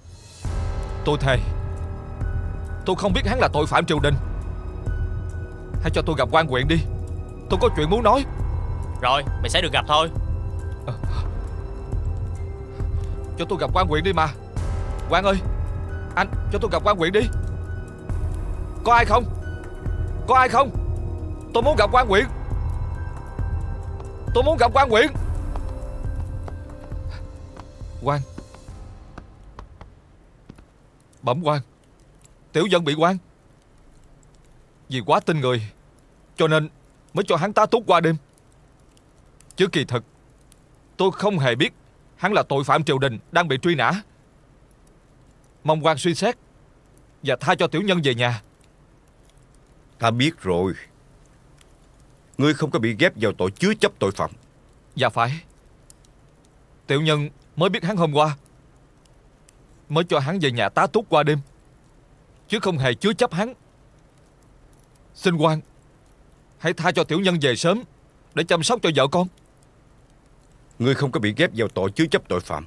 Tôi thề. Tôi không biết hắn là tội phạm triều đình. Hãy cho tôi gặp quan huyện đi. Tôi có chuyện muốn nói. Rồi mày sẽ được gặp thôi. Cho tôi gặp quan huyện đi mà. Quan ơi. Anh cho tôi gặp quan huyện đi có ai không? Có ai không? Tôi muốn gặp quan huyện Tôi muốn gặp quan huyện quan Bẩm quan Tiểu dân bị quan. Vì quá tin người, Cho nên mới cho hắn tá túc qua đêm. Chứ kỳ thực Tôi không hề biết Hắn là tội phạm triều đình Đang bị truy nã. Mong quan suy xét Và tha cho tiểu nhân về nhà. Ta biết rồi. Ngươi không có bị ghép vào tội chứa chấp tội phạm. Dạ phải. Tiểu nhân mới biết hắn hôm qua. Mới cho hắn về nhà tá túc qua đêm. Chứ không hề chứa chấp hắn. Xin quan Hãy tha cho tiểu nhân về sớm Để chăm sóc cho vợ con. Ngươi không có bị ghép vào tội chứa chấp tội phạm.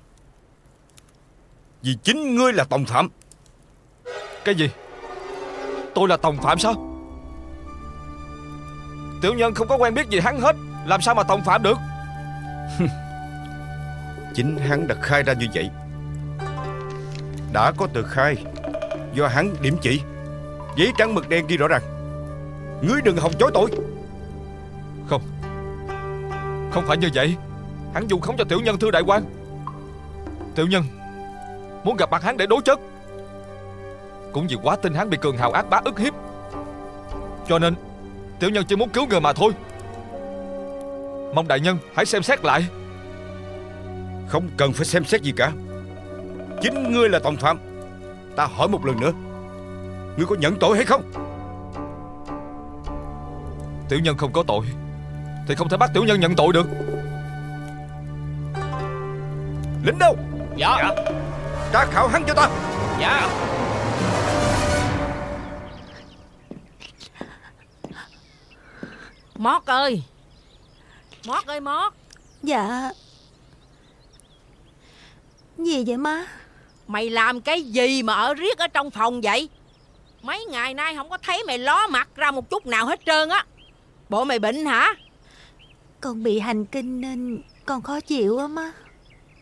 Vì chính ngươi là tòng phạm. Cái gì? Tôi là tòng phạm sao Tiểu nhân không có quen biết gì hắn hết. Làm sao mà tòng phạm được? Chính hắn đã khai ra như vậy. Đã có tờ khai Do hắn điểm chỉ. Giấy trắng mực đen ghi rõ ràng. Ngươi đừng hòng chối tội. Không. Không phải như vậy. Hắn dùng khống cho tiểu nhân thưa đại quan. Tiểu nhân Muốn gặp mặt hắn để đối chất. Cũng vì quá tin hắn bị cường hào ác bá ức hiếp. Cho nên Tiểu nhân chỉ muốn cứu người mà thôi. Mong đại nhân hãy xem xét lại. Không cần phải xem xét gì cả. Chính ngươi là tòng phạm. Ta hỏi một lần nữa. Ngươi có nhận tội hay không? Tiểu nhân không có tội Thì không thể bắt tiểu nhân nhận tội được. Lính đâu? Dạ, dạ. Tra khảo hắn cho ta. Dạ Mót ơi. Mót ơi Mót. Dạ. Gì vậy má? Mày làm cái gì mà ở riết ở trong phòng vậy? Mấy ngày nay không có thấy mày ló mặt ra một chút nào hết trơn á. Bộ mày bệnh hả? Con bị hành kinh nên con khó chịu á má.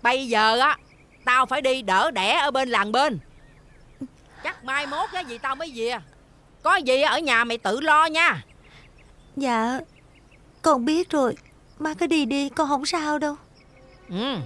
Bây giờ á Tao phải đi đỡ đẻ ở bên làng bên. Chắc mai mốt cái gì tao mới về. Có gì ở nhà mày tự lo nha Dạ Con biết rồi. Má cứ đi đi con không sao đâu. Ừ.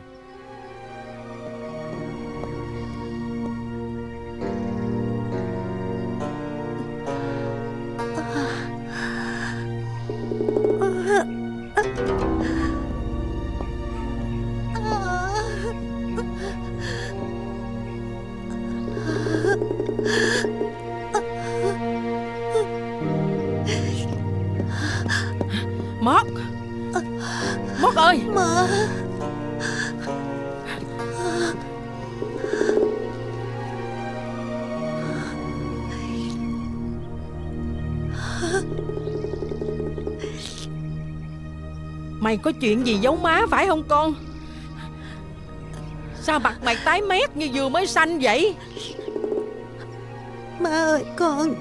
Mày có chuyện gì giấu má phải không con? Sao mặt mày tái mét như vừa mới xanh vậy? Má ơi con.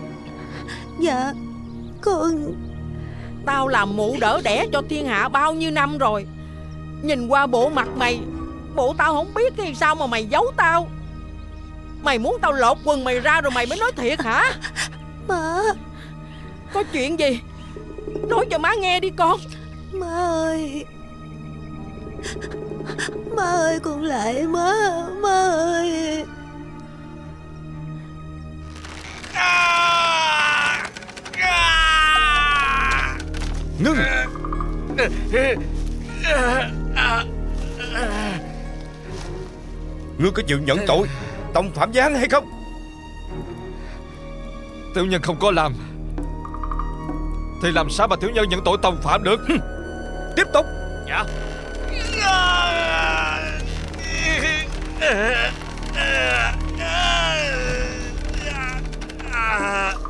Dạ Con. Tao làm mụ đỡ đẻ cho thiên hạ bao nhiêu năm rồi. Nhìn qua bộ mặt mày bộ tao không biết thì sao mà mày giấu tao? Mày muốn tao lột quần mày ra rồi mày mới nói thiệt hả? Má. Có chuyện gì? Nói cho má nghe đi con Má ơi Má ơi con lại má Má ơi Ngưng. Ngươi có chịu nhận tội Tông phạm gián hay không? Tiểu nhân không có làm, Thì làm sao mà tiểu nhân nhận tội tòng phạm được? Tiếp tục. Dạ.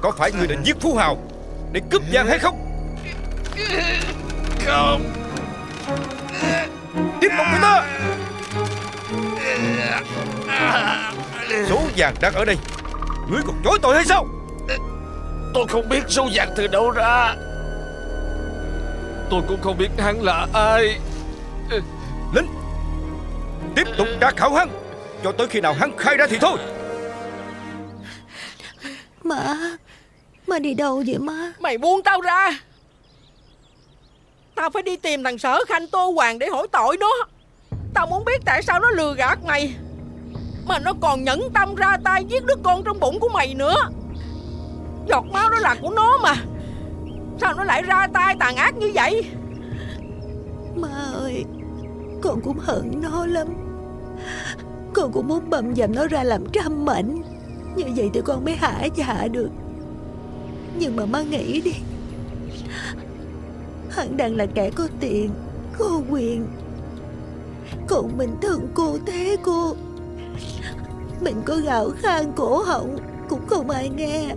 Có phải ngươi định giết Phú Hào Để cướp vàng hay không? Không. Tiếp tục với ta. Số vàng đang ở đây. Ngươi còn chối tội hay sao? Tôi không biết số vàng từ đâu ra Tôi cũng không biết hắn là ai. Lính Tiếp tục tra khảo hắn. Cho tới khi nào hắn khai ra thì thôi. Má Má đi đâu vậy má? Mày buông tao ra. Tao phải đi tìm thằng sở khanh Tô Hoàng để hỏi tội nó. Tao muốn biết tại sao nó lừa gạt mày. Mà nó còn nhẫn tâm ra tay giết đứa con trong bụng của mày nữa. Giọt máu đó là của nó mà Sao nó lại ra tay tàn ác như vậy? Má ơi, Con cũng hận nó lắm. Con cũng muốn bầm dầm nó ra làm trăm mảnh. Như vậy thì con mới hả dạ được. Nhưng mà má nghĩ đi. Hắn đang là kẻ có tiền, Có quyền. Còn mình thương cô thế cô. Mình có gạo khan cổ họng, Cũng không ai nghe.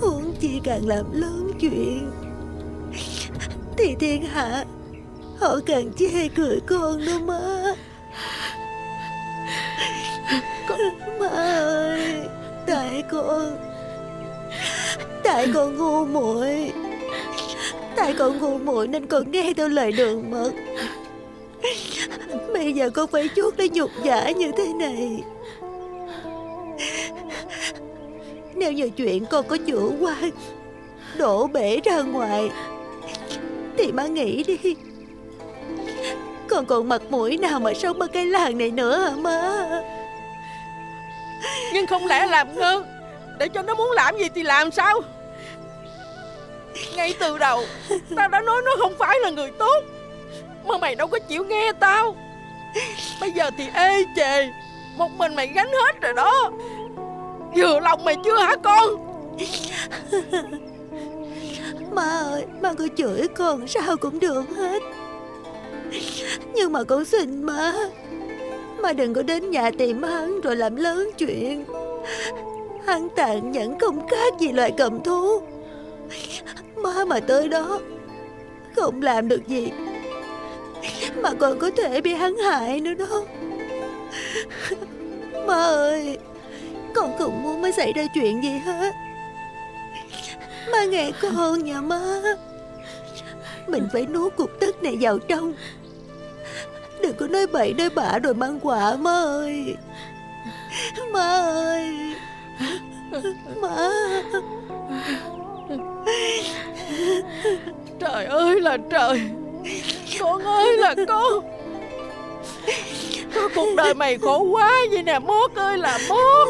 Huống chi càng làm lớn chuyện. Thì thiên hạ Họ càng chê cười con nữa má. Con... Má ơi Tại con Tại con ngu muội. Tại con ngu muội nên con nghe theo lời đường mật. Bây giờ con phải chuốt lấy nhục giả như thế này Nếu như chuyện con có chữa qua, Đổ bể ra ngoài, Thì má nghĩ đi. Con còn mặt mũi nào mà sống ở cái làng này nữa hả má? Nhưng không lẽ làm ngơ, Để cho nó muốn làm gì thì làm sao? Ngay từ đầu Tao đã nói nó không phải là người tốt, Mà mày đâu có chịu nghe tao. Bây giờ thì ê chề, Một mình mày gánh hết rồi đó. Vừa lòng mày chưa hả con? Má ơi, Má cứ chửi con sao cũng được hết. Nhưng mà con xin má Má đừng có đến nhà tìm hắn Rồi làm lớn chuyện. Hắn tàn nhẫn không khác gì loài cầm thú. Má mà tới đó, Không làm được gì. Mà còn có thể bị hắn hại nữa đó. Má ơi! Con không muốn mới xảy ra chuyện gì hết. Má nghe con nhà má, Mình phải nuốt cục tức này vào trong. Đừng có nói bậy nói bạ rồi mang quả, má ơi. Má ơi. Má. Trời ơi là trời. Con ơi là con. Cuộc đời mày khổ quá vậy nè Mót ơi là Mót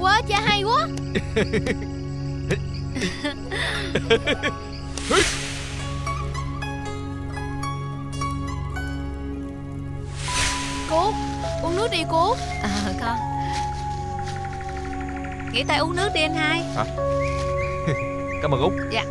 Quá cha hay quá Cô Uống nước đi cô. Ờ con. Nghĩ tay uống nước đi anh hai. Hả? Cảm ơn Út. Dạ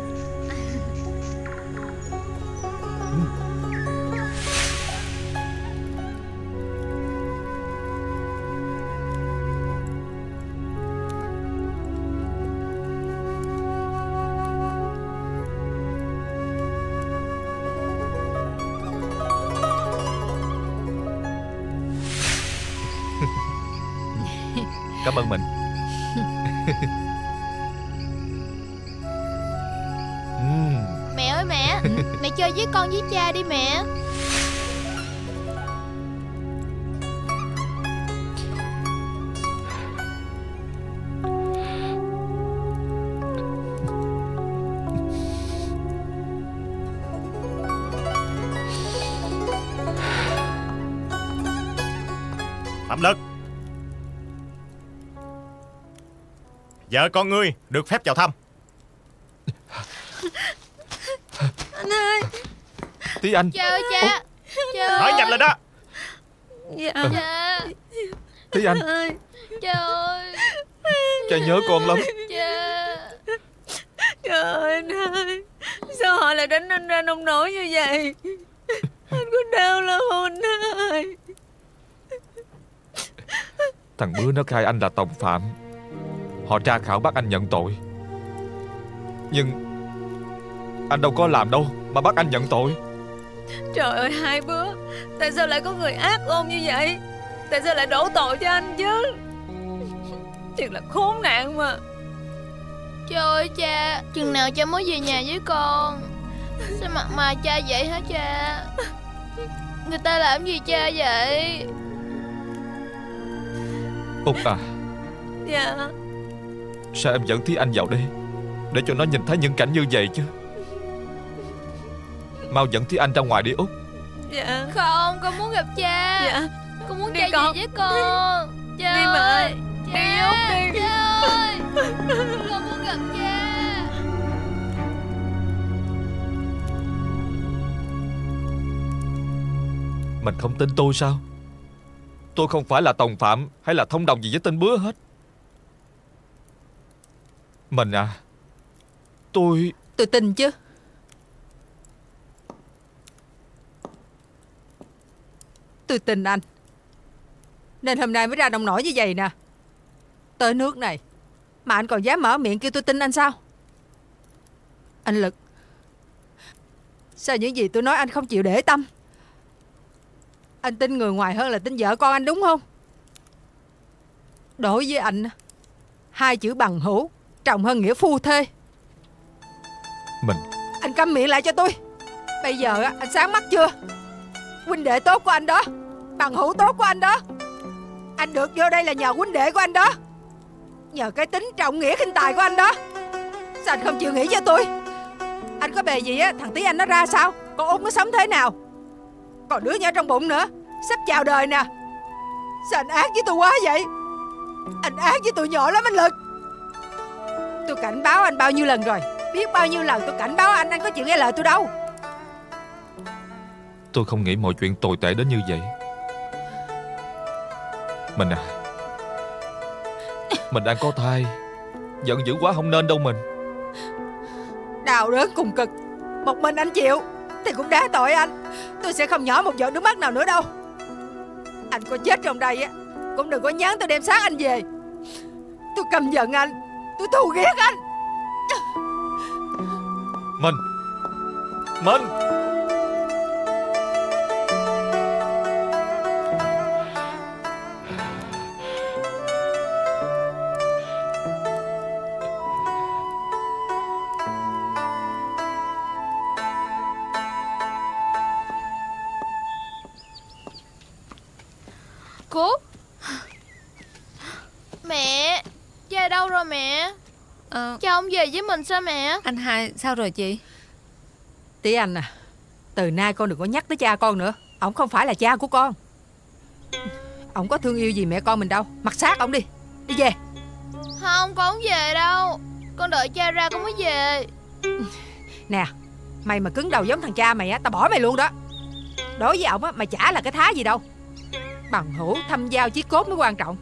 cha đi mẹ. Phạm Lực. Vợ con ngươi được phép vào thăm Anh ơi Tí Anh. Cha ơi cha Cha ơi Nói nhanh lên đó. Dạ. Cha Tí Anh. Ơi Cha ơi. Cha nhớ con lắm. Cha Trời ơi anh ơi. Sao họ lại đánh anh ra nông nổi như vậy? Anh có đau lòng không anh ơi? Thằng bứa nó khai anh là tổng phạm. Họ tra khảo bắt anh nhận tội. Nhưng Anh đâu có làm đâu Mà bắt anh nhận tội Trời ơi hai bữa. Tại sao lại có người ác ôn như vậy? Tại sao lại đổ tội cho anh chứ? Thiệt là khốn nạn mà. Cha ơi cha. Chừng nào cha mới về nhà với con? Sao mặt mày cha vậy hả cha? Người ta làm gì cha vậy? Út à Dạ. Sao em dẫn Thí Anh vào đây? Để cho nó nhìn thấy những cảnh như vậy chứ Mau dẫn Thí Anh ra ngoài đi Út. Dạ. Không con muốn gặp cha. Dạ. Con muốn Đi cha con. về với con? Cha Đi mà. ơi. Đi Cha Út đi. Cha ơi. Con muốn gặp cha. Mình không tin tôi sao? Tôi không phải là tòng phạm Hay là thông đồng gì với tên bứa hết. Mình à Tôi Tôi tin chứ Tôi tin anh. Nên hôm nay mới ra đồng nổi như vậy nè. Tới nước này Mà anh còn dám mở miệng kêu tôi tin anh sao? Anh Lực Sao những gì tôi nói anh không chịu để tâm? Anh tin người ngoài hơn là tin vợ con anh đúng không? Đối với anh Hai chữ bằng hữu Trọng hơn nghĩa phu thê. Mình. Anh câm miệng lại cho tôi. Bây giờ anh sáng mắt chưa? Huynh đệ tốt của anh đó Bằng hữu tốt của anh đó. Anh được vô đây là nhờ huynh đệ của anh đó. Nhờ cái tính trọng nghĩa khinh tài của anh đó. Sao anh không chịu nghĩ cho tôi? Anh có bề gì á, Thằng tí anh nó ra sao? Con út nó sống thế nào? Còn đứa nhỏ trong bụng nữa, Sắp chào đời nè. Sao anh ác với tôi quá vậy? Anh ác với tụi nhỏ lắm anh Lực. Tôi cảnh báo anh bao nhiêu lần rồi. Biết bao nhiêu lần tôi cảnh báo anh Anh có chịu nghe lời tôi đâu. Tôi không nghĩ mọi chuyện tồi tệ đến như vậy. Mình à? Mình đang có thai Giận dữ quá không nên đâu mình. Đau đớn cùng cực. Một mình anh chịu Thì cũng đá tội anh. Tôi sẽ không nhỏ một giọt nước mắt nào nữa đâu. Anh có chết trong đây á Cũng đừng có nhắn tôi đem xác anh về. Tôi căm giận anh Tôi thù ghét anh. Mình! Mình Cút Mẹ Cha đâu rồi mẹ? Ờ, Cha không về với mình sao mẹ? Anh hai sao rồi chị? Tí anh à Từ nay con đừng có nhắc tới cha con nữa. Ông không phải là cha của con. Ông có thương yêu gì mẹ con mình đâu. Mặc xác ông đi. Đi về. Không con không về đâu. Con đợi cha ra con mới về. Nè Mày mà cứng đầu giống thằng cha mày á Tao bỏ mày luôn đó. Đối với ổng á Mày chả là cái thá gì đâu Bằng hữu thăm giao chí cốt mới quan trọng.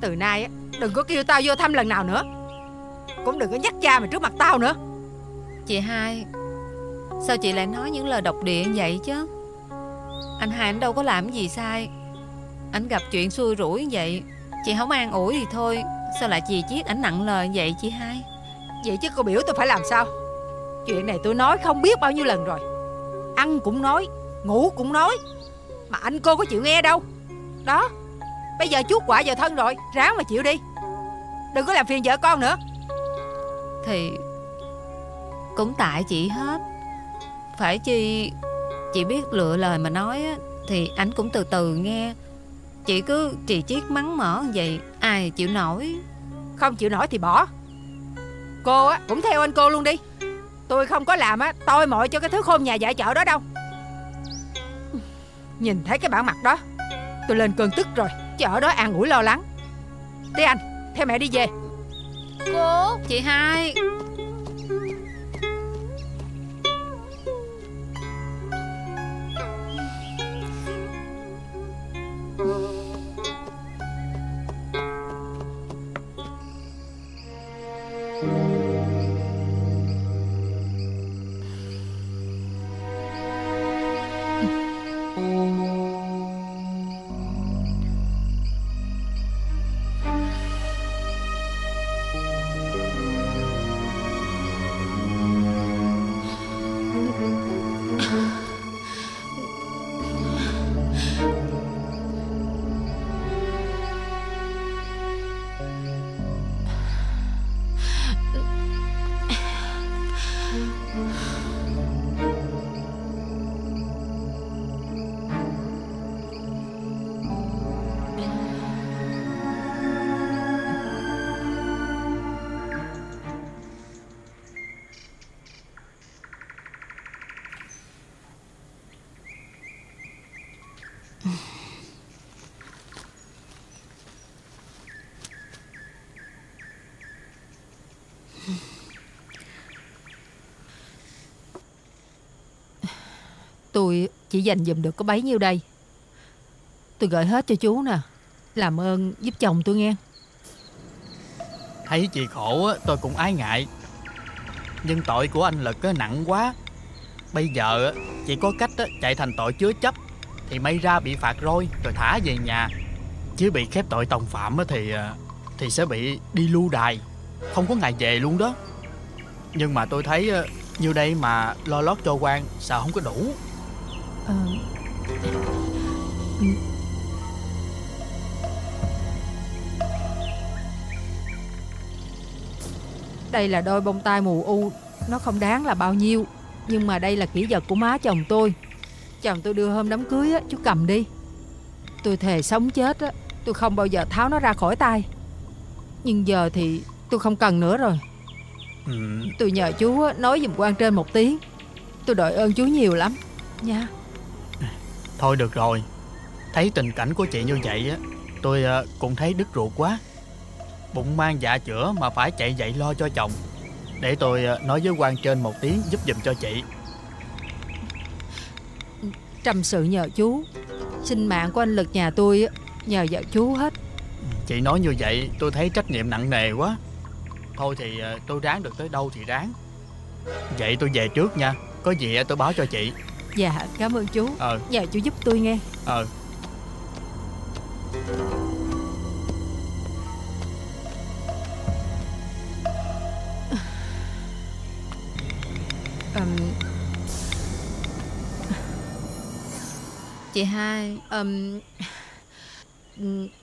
Từ nay á Đừng có kêu tao vô thăm lần nào nữa. Cũng đừng có nhắc cha mày trước mặt tao nữa. Chị hai Sao chị lại nói những lời độc địa vậy chứ? Anh hai anh đâu có làm gì sai. Anh gặp chuyện xui rủi như vậy Chị không an ủi thì thôi. Sao lại chị chiết ảnh nặng lời vậy chị hai? Vậy chứ cô biểu tôi phải làm sao? Chuyện này tôi nói không biết bao nhiêu lần rồi. Ăn cũng nói Ngủ cũng nói Mà anh cô có chịu nghe đâu. Đó Bây giờ chuốt quả vào thân rồi Ráng mà chịu đi. Đừng có làm phiền vợ con nữa. Thì Cũng tại chị hết. Phải chi Chị biết lựa lời mà nói á, Thì anh cũng từ từ nghe. Chị cứ trì chiết mắng mỏ như vậy Ai chịu nổi? Không chịu nổi thì bỏ. Cô á cũng theo anh cô luôn đi. Tôi không có làm á tôi mọi cho cái thứ khôn nhà dạy chợ đó đâu Nhìn thấy cái bản mặt đó, Tôi lên cơn tức rồi, chứ ở đó an ủi lo lắng. Tí anh theo mẹ đi về. Cô, Chị hai. Tôi chỉ dành dùm được có bấy nhiêu đây. Tôi gửi hết cho chú nè. Làm ơn giúp chồng tôi nghe. Thấy chị khổ á, tôi cũng ái ngại. Nhưng tội của anh Lực á, nặng quá. Bây giờ á, chỉ có cách á, chạy thành tội chứa chấp. Thì may ra bị phạt roi rồi thả về nhà. Chứ bị khép tội tòng phạm á, thì à, thì sẽ bị đi lưu đài. Không có ngày về luôn đó. Nhưng mà tôi thấy như đây mà lo lót cho quan sao không có đủ? Ờ, Đây là đôi bông tai mù u. Nó không đáng là bao nhiêu Nhưng mà đây là kỷ vật của má chồng tôi. Chồng tôi đưa hôm đám cưới á Chú cầm đi. Tôi thề sống chết á Tôi không bao giờ tháo nó ra khỏi tay. Nhưng giờ thì tôi không cần nữa rồi. Ừ, Tôi nhờ chú á, nói giùm quan trên một tiếng. Tôi đợi ơn chú nhiều lắm. Nha Thôi được rồi. Thấy tình cảnh của chị như vậy á Tôi à, cũng thấy đứt ruột quá. Bụng mang dạ chữa mà phải chạy dậy lo cho chồng. Để tôi à, nói với quan trên một tiếng giúp giùm cho chị. Trầm sự nhờ chú. Sinh mạng của anh Lực nhà tôi Nhờ vợ chú hết. Chị nói như vậy tôi thấy trách nhiệm nặng nề quá. Thôi thì à, tôi ráng được tới đâu thì ráng. Vậy tôi về trước nha. Có gì tôi báo cho chị Dạ cảm ơn chú. Ờ Nhờ chú giúp tôi nghe. Ờ Ừm, Chị hai ừm,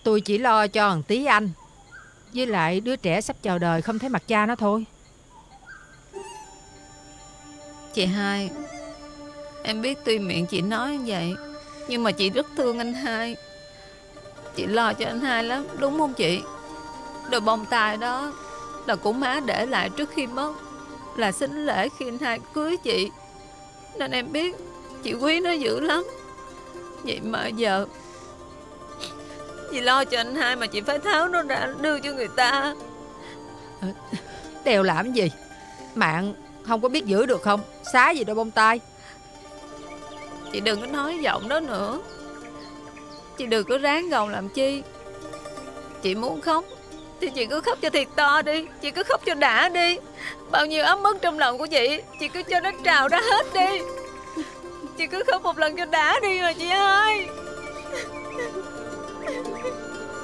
Tôi chỉ lo cho thằng tí anh Với lại đứa trẻ sắp chào đời Không thấy mặt cha nó thôi. Chị hai Em biết tuy miệng chị nói như vậy, Nhưng mà chị rất thương anh hai. Chị lo cho anh hai lắm, Đúng không chị? Đôi bông tai đó Là của má để lại trước khi mất, Là sinh lễ khi anh hai cưới chị. Nên em biết Chị quý nó dữ lắm. Vậy mà giờ Chị lo cho anh hai mà chị phải tháo nó ra đưa cho người ta. Đèo làm gì? Mạng không có biết giữ được không? Xá gì đôi bông tai? Chị đừng có nói giọng đó nữa. Chị đừng có ráng gồng làm chi. Chị muốn khóc Thì chị cứ khóc cho thiệt to đi. Chị cứ khóc cho đã đi. Bao nhiêu ấm ức trong lòng của chị Chị cứ cho nó trào ra hết đi. Chị cứ khóc một lần cho đã đi mà chị ơi.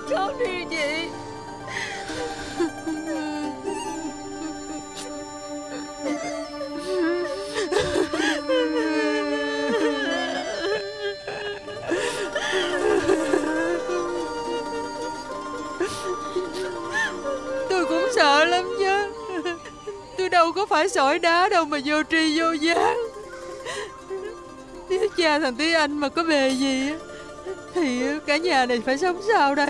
Khóc đi chị. Sợ lắm Chứ Tôi đâu có phải sỏi đá đâu mà vô tri vô giác. Nếu cha thằng Tí Anh mà có về gì á, Thì cả nhà này phải sống sao đây?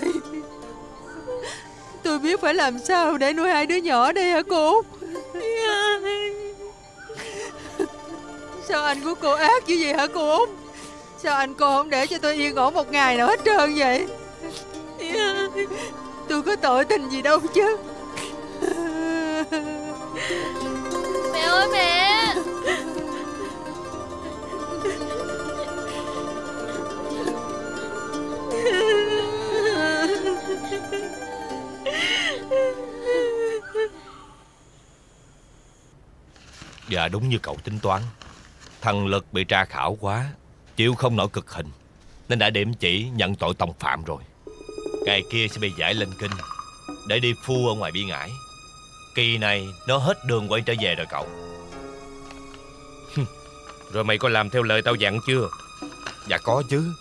Tôi biết phải làm sao để nuôi hai đứa nhỏ đây hả cô? Sao anh của cô ác như vậy hả cô? Út Sao anh cô không để cho tôi yên ổn một ngày nào hết trơn vậy? Tôi có tội tình gì đâu chứ. Mẹ ơi, mẹ! Dạ đúng như cậu tính toán. Thằng Lực bị tra khảo quá, Chịu không nổi cực hình, Nên đã điểm chỉ nhận tội tòng phạm rồi. Ngày kia sẽ bị giải lên kinh, Để đi phu ở ngoài biên ải. Kỳ này nó hết đường quay trở về rồi cậu. Rồi mày có làm theo lời tao dặn chưa? Dạ có chứ.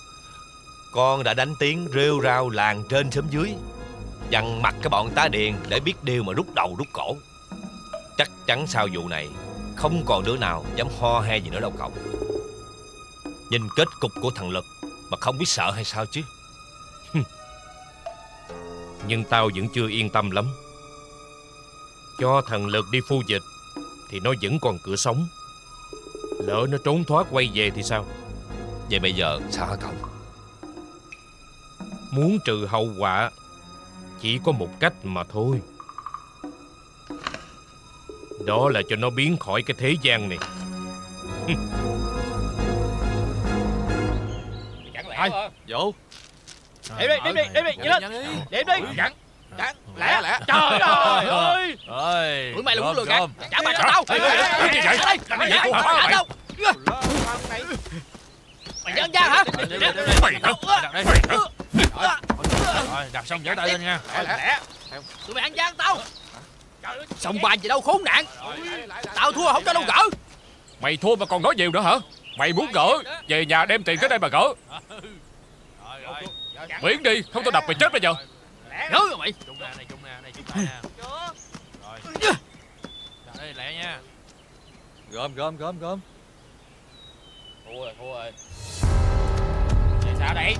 Con đã đánh tiếng rêu rao làng trên xóm dưới Dằn mặt cái bọn tá điền Để biết điều mà rút đầu rút cổ. Chắc chắn sau vụ này Không còn đứa nào dám ho he gì nữa đâu cậu. Nhìn kết cục của thằng Lực Mà không biết sợ hay sao chứ. Nhưng tao vẫn chưa yên tâm lắm Cho thằng Lực đi phu dịch Thì nó vẫn còn cửa sống. Lỡ nó trốn thoát quay về thì sao? Vậy bây giờ sao hả cậu Muốn trừ hậu quả Chỉ có một cách mà thôi. Đó là cho nó biến khỏi cái thế gian này. Ai? Vô Đếm đi, đếm đi, đếm đi, nhanh lên Đếm đi. Chặn Chặn Lẹ lẹ Trời ơi. Ơi Tụi mày là muốn lừa gạt. Trả bài cho tao. Ê, gì vậy? Làm gì Vậy? cô mày. đâu Mày dân gian hả? Mày hả? Mày hả? Rồi đặt xong giở tay lên nha. Lẹ Tụi mày ăn gian tao. Xong bài gì đâu khốn nạn. Tao thua không cho đâu gỡ. Mày thua mà còn nói nhiều nữa hả? Mày muốn gỡ Về nhà đem tiền tới đây mà gỡ. Miễn đi Không tao đập mày chết bây giờ Nhớ rồi mày Trung nè, này trung nè, này trung nè Rồi. Đặt đây lẹ nha. Gom gom gom gom. Thua rồi, thua rồi. Vậy sao đây?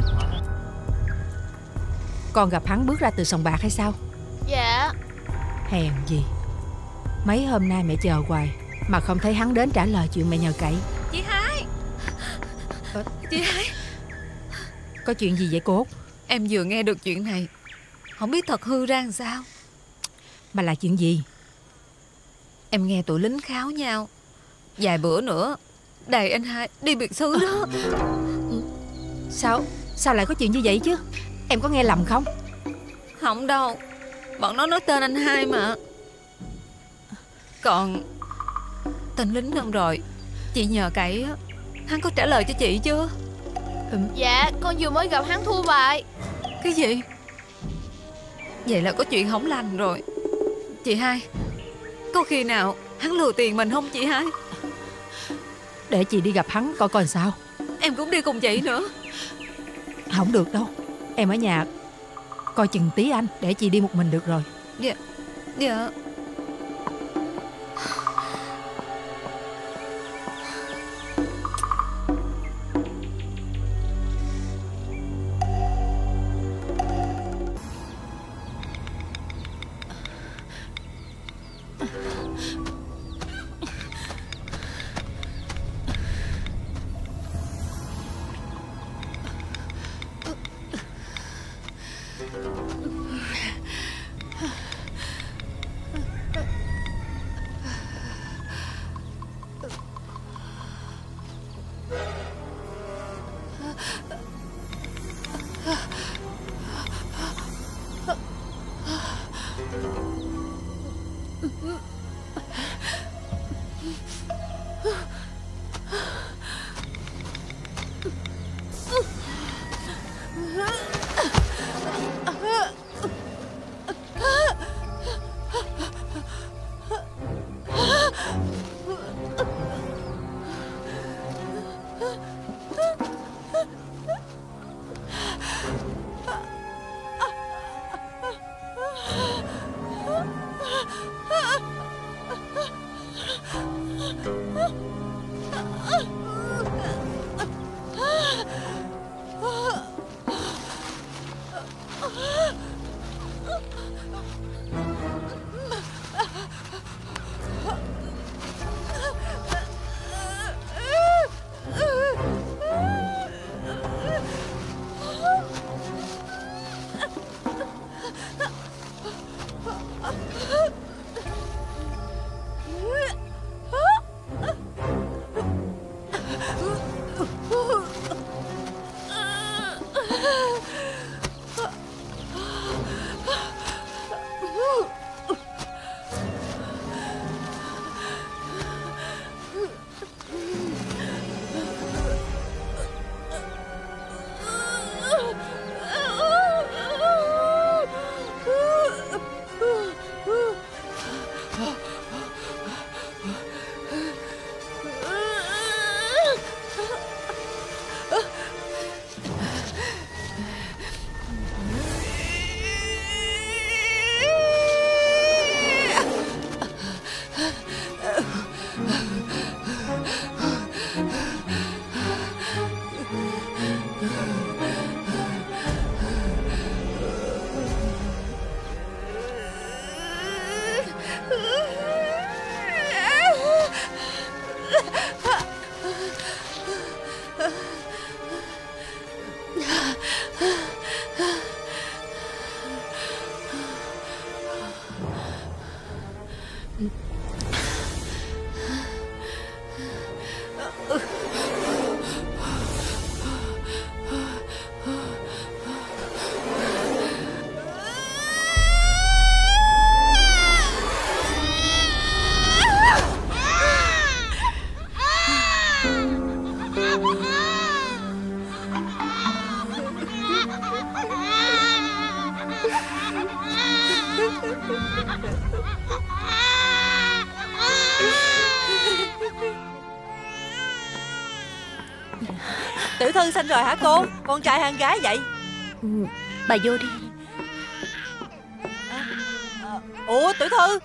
Con gặp hắn bước ra từ sòng bạc hay sao? Dạ. Hèn gì. Mấy hôm nay mẹ chờ hoài Mà không thấy hắn đến trả lời chuyện mẹ nhờ cậy. Chị hai. Chị hai. Có chuyện gì vậy cô Út? Em vừa nghe được chuyện này Không biết thật hư ra làm sao? Mà là chuyện gì? Em nghe tụi lính kháo nhau. Vài bữa nữa Đầy anh hai đi biệt xứ đó. Sao? Sao lại có chuyện như vậy chứ? Em có nghe lầm không? Không đâu. Bọn nó nói tên anh hai mà. Còn Tên lính năm rồi Chị nhờ cậy á Hắn có trả lời cho chị chưa Dạ con vừa mới gặp hắn thua bài. Cái gì Vậy là có chuyện không lành rồi. Chị hai Có khi nào hắn lừa tiền mình không chị hai? Để chị đi gặp hắn coi coi sao. Em cũng đi cùng chị nữa. Không được đâu. Em ở nhà Coi chừng tí anh Để chị đi một mình được rồi. Dạ Dạ Thư sinh rồi hả cô? Con trai hay gái vậy? Ừ, Bà vô đi. Ủa tiểu thư?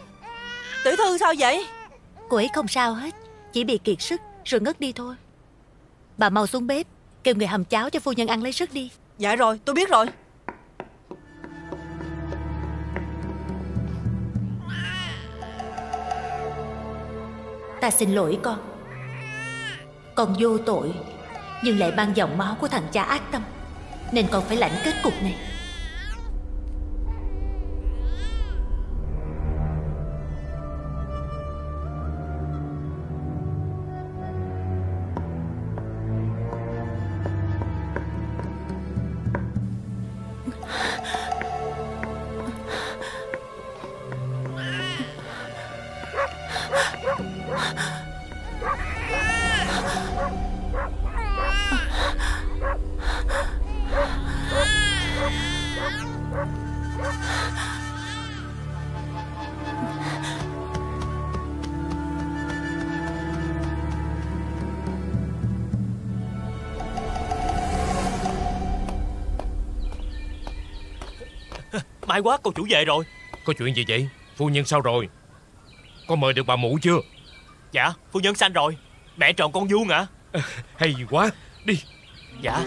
Tiểu thư sao vậy? Cô ấy không sao hết Chỉ bị kiệt sức rồi ngất đi thôi. Bà mau xuống bếp Kêu người hầm cháo cho phu nhân ăn lấy sức đi. Dạ rồi tôi biết rồi. Ta xin lỗi con. Con vô tội nhưng lại mang dòng máu của thằng cha ác tâm. Nên con phải lãnh kết cục này. May quá cô chủ về rồi. Có chuyện gì vậy? Phu nhân sao rồi? Có mời được bà mụ chưa? Dạ phu nhân sanh rồi. Mẹ tròn con vuông ạ. Hay quá. Đi. Dạ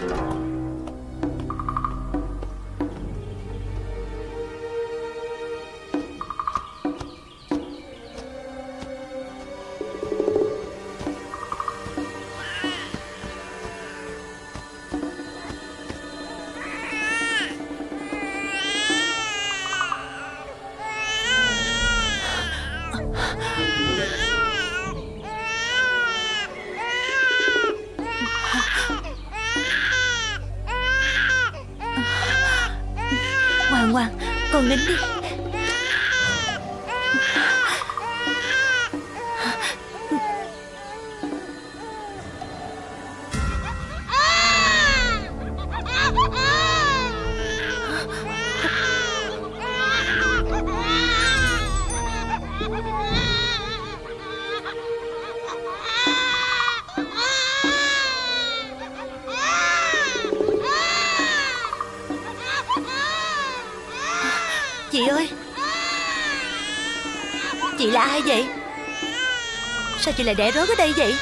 lại đẻ rớt ở đây vậy?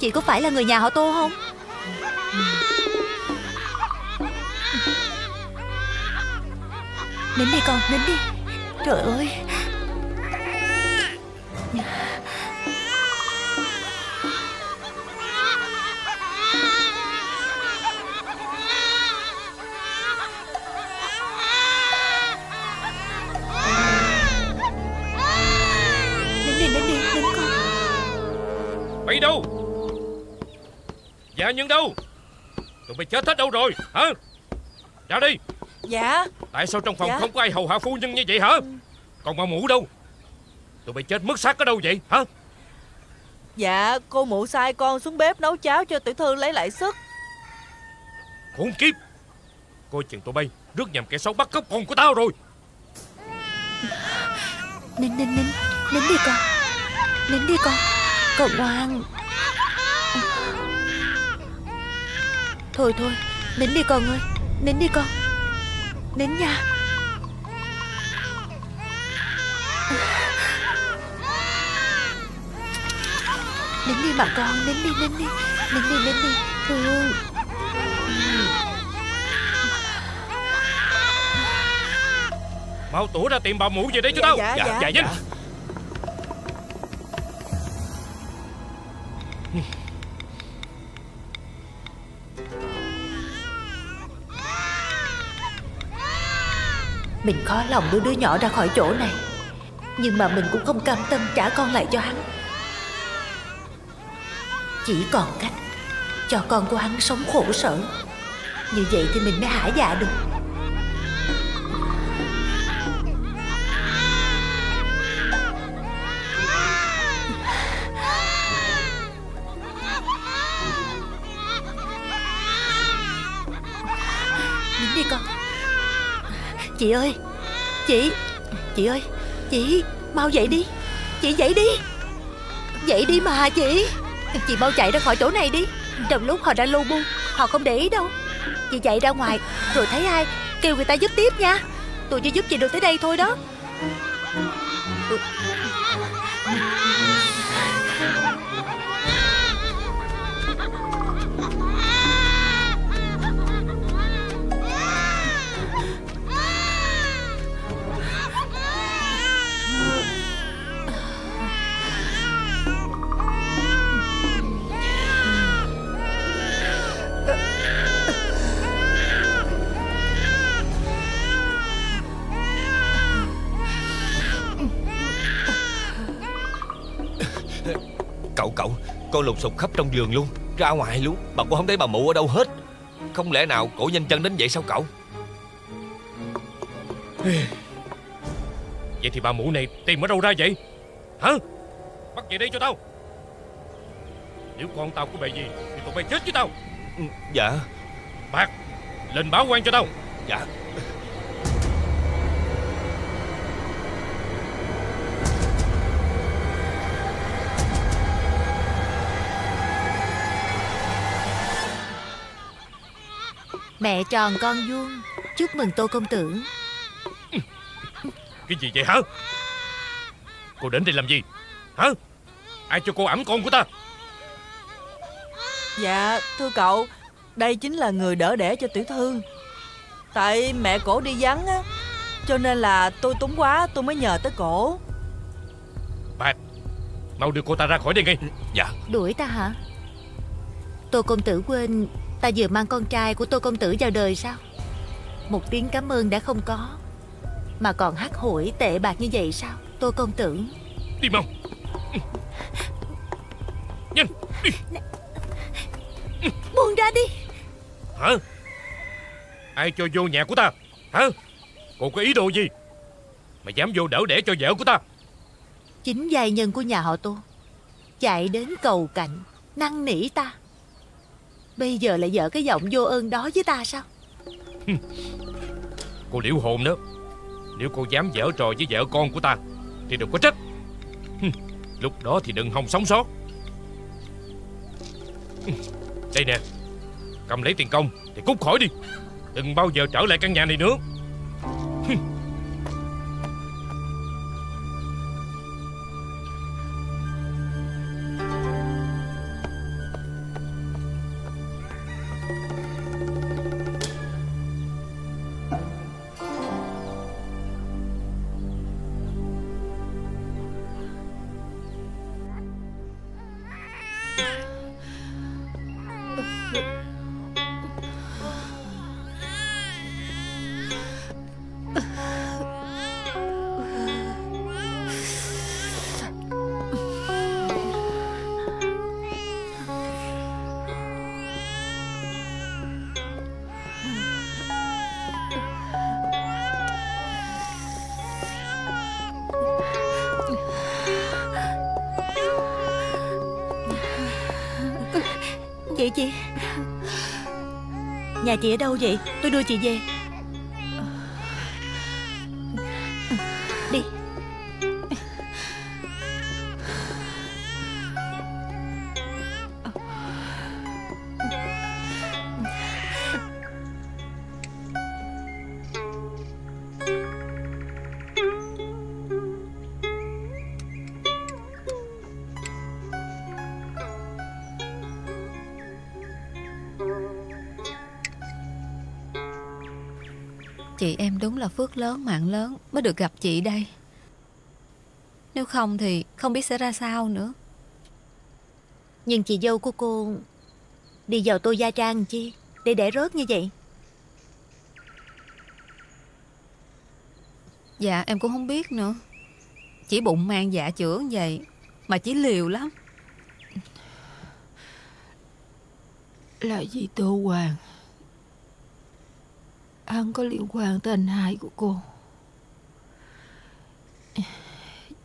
Chị có phải là người nhà họ Tô không? Nín đi con, nín đi. Trời ơi. Mày chết hết đâu rồi hả? Ra đi. Dạ. Tại sao trong phòng Dạ. không có ai hầu hạ phu nhân như vậy hả? Còn bà mụ đâu? Tụi mày chết mất xác ở đâu vậy hả? Dạ cô mụ sai con xuống bếp nấu cháo cho tiểu thư lấy lại sức. Khốn kiếp. Coi chừng tụi bay Rước nhầm kẻ xấu bắt cóc con của tao rồi. Nín nín nín. Nín đi con. Nín đi con. Con ngoan Thôi thôi Nín đi con ơi Nín đi con. Nín nha. Nín đi mà con Nín đi nín đi Nín đi nín đi. Thương Mau tủa ra tìm bà mụ về đây cho tao dạ, dạ, dạ. nhanh Mình khó lòng đưa đứa nhỏ ra khỏi chỗ này. Nhưng mà mình cũng không cam tâm trả con lại cho hắn. Chỉ còn cách Cho con của hắn sống khổ sở. Như vậy thì mình mới hả dạ được. Chị ơi, Chị Chị ơi, Chị, Mau dậy đi. Chị dậy đi. Dậy đi mà chị. Chị mau chạy ra khỏi chỗ này đi. Trong lúc họ đang lu bu, Họ không để ý đâu. Chị chạy ra ngoài, Rồi thấy ai? Kêu người ta giúp tiếp nha. Tôi chỉ giúp chị được tới đây thôi đó. Ừ, Con lục sục khắp trong giường luôn. Ra ngoài luôn. Bà cũng không thấy bà mụ ở đâu hết. Không lẽ nào cổ nhanh chân đến vậy sao cậu? Vậy thì bà mụ này tìm ở đâu ra vậy? Hả? Bắt về đây cho tao. Nếu con tao có bề gì Thì tụi bay chết với tao. Dạ. Bạc Lên báo quan cho tao. Dạ Mẹ tròn con vuông. Chúc mừng tô công tử. Cái gì vậy hả? Cô đến đây làm gì? Hả? Ai cho cô ẵm con của ta? Dạ thưa cậu Đây chính là người đỡ đẻ cho tiểu thư. Tại mẹ cổ đi vắng á Cho nên là tôi túng quá tôi mới nhờ tới cổ. Bạc Mau đưa cô ta ra khỏi đây ngay. Dạ. Đuổi ta hả? Tô công tử quên Ta vừa mang con trai của tô công tử vào đời sao? Một tiếng cảm ơn đã không có Mà còn hắt hủi tệ bạc như vậy sao Tô công tử? Đi mau. Nhanh đi. Buông ra đi. Hả? Ai cho vô nhà của ta? Hả? Cô có ý đồ gì? Mà dám vô đỡ đẻ cho vợ của ta. Chính giai nhân của nhà họ Tô Chạy đến cầu cạnh Năn nỉ ta Bây giờ lại dở cái giọng vô ơn đó với ta sao? Cô liễu hồn đó. Nếu cô dám dở trò với vợ con của ta, Thì đừng có trách. Lúc đó thì đừng hòng sống sót. Đây nè, Cầm lấy tiền công Thì cút khỏi đi. Đừng bao giờ trở lại căn nhà này nữa. Chị ở đâu vậy? Tôi đưa chị về. Là phước lớn mạng lớn Mới được gặp chị đây. Nếu không thì không biết sẽ ra sao nữa. Nhưng chị dâu của cô Đi vào tôi gia trang chi Để để rớt như vậy? Dạ em cũng không biết nữa. Chỉ bụng mang dạ chữa vậy Mà chỉ liều lắm. Là gì Tô Hoàng Hắn có liên quan tới anh hai của cô?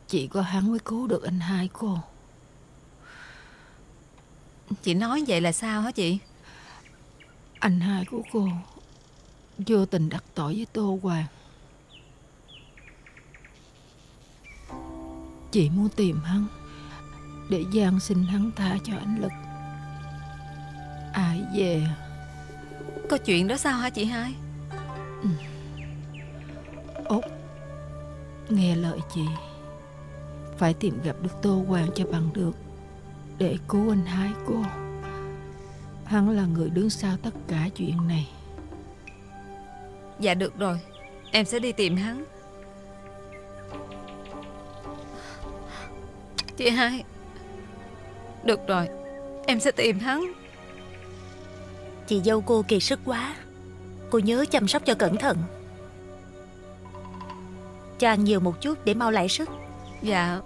Chỉ có hắn mới cứu được anh hai cô. Chị nói vậy là sao hả chị? Anh hai của cô Vô tình đắc tội với Tô Hoàng. Chị muốn tìm hắn Để gian xin hắn tha cho anh Lực. Ai về? Có chuyện đó sao hả chị hai Út Nghe lời chị. Phải tìm gặp được Tô Hoàng cho bằng được Để cứu anh hai cô. Hắn là người đứng sau tất cả chuyện này. Dạ được rồi Em sẽ đi tìm hắn. Chị hai Được rồi Em sẽ tìm hắn. Chị dâu cô kiệt sức quá Cô nhớ chăm sóc cho cẩn thận. Cho ăn nhiều một chút để mau lại sức. Dạ.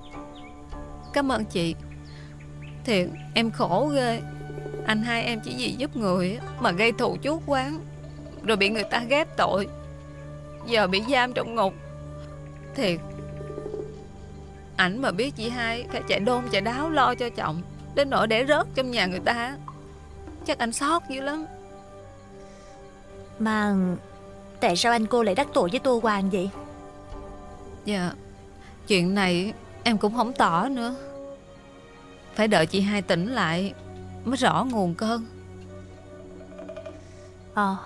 Cảm ơn chị. Thiệt, em khổ ghê. Anh hai em chỉ vì giúp người Mà gây thù chuốc quán Rồi bị người ta ghép tội. Giờ bị giam trong ngục. Thiệt. Ảnh mà biết chị hai Phải chạy đôn, chạy đáo lo cho chồng, Đến nỗi để rớt trong nhà người ta. Chắc anh sót dữ lắm. Mà Tại sao anh cô lại đắc tội với Tô Hoàng vậy? Dạ Chuyện này em cũng không tỏ nữa. Phải đợi chị hai tỉnh lại Mới rõ nguồn cơn Ờ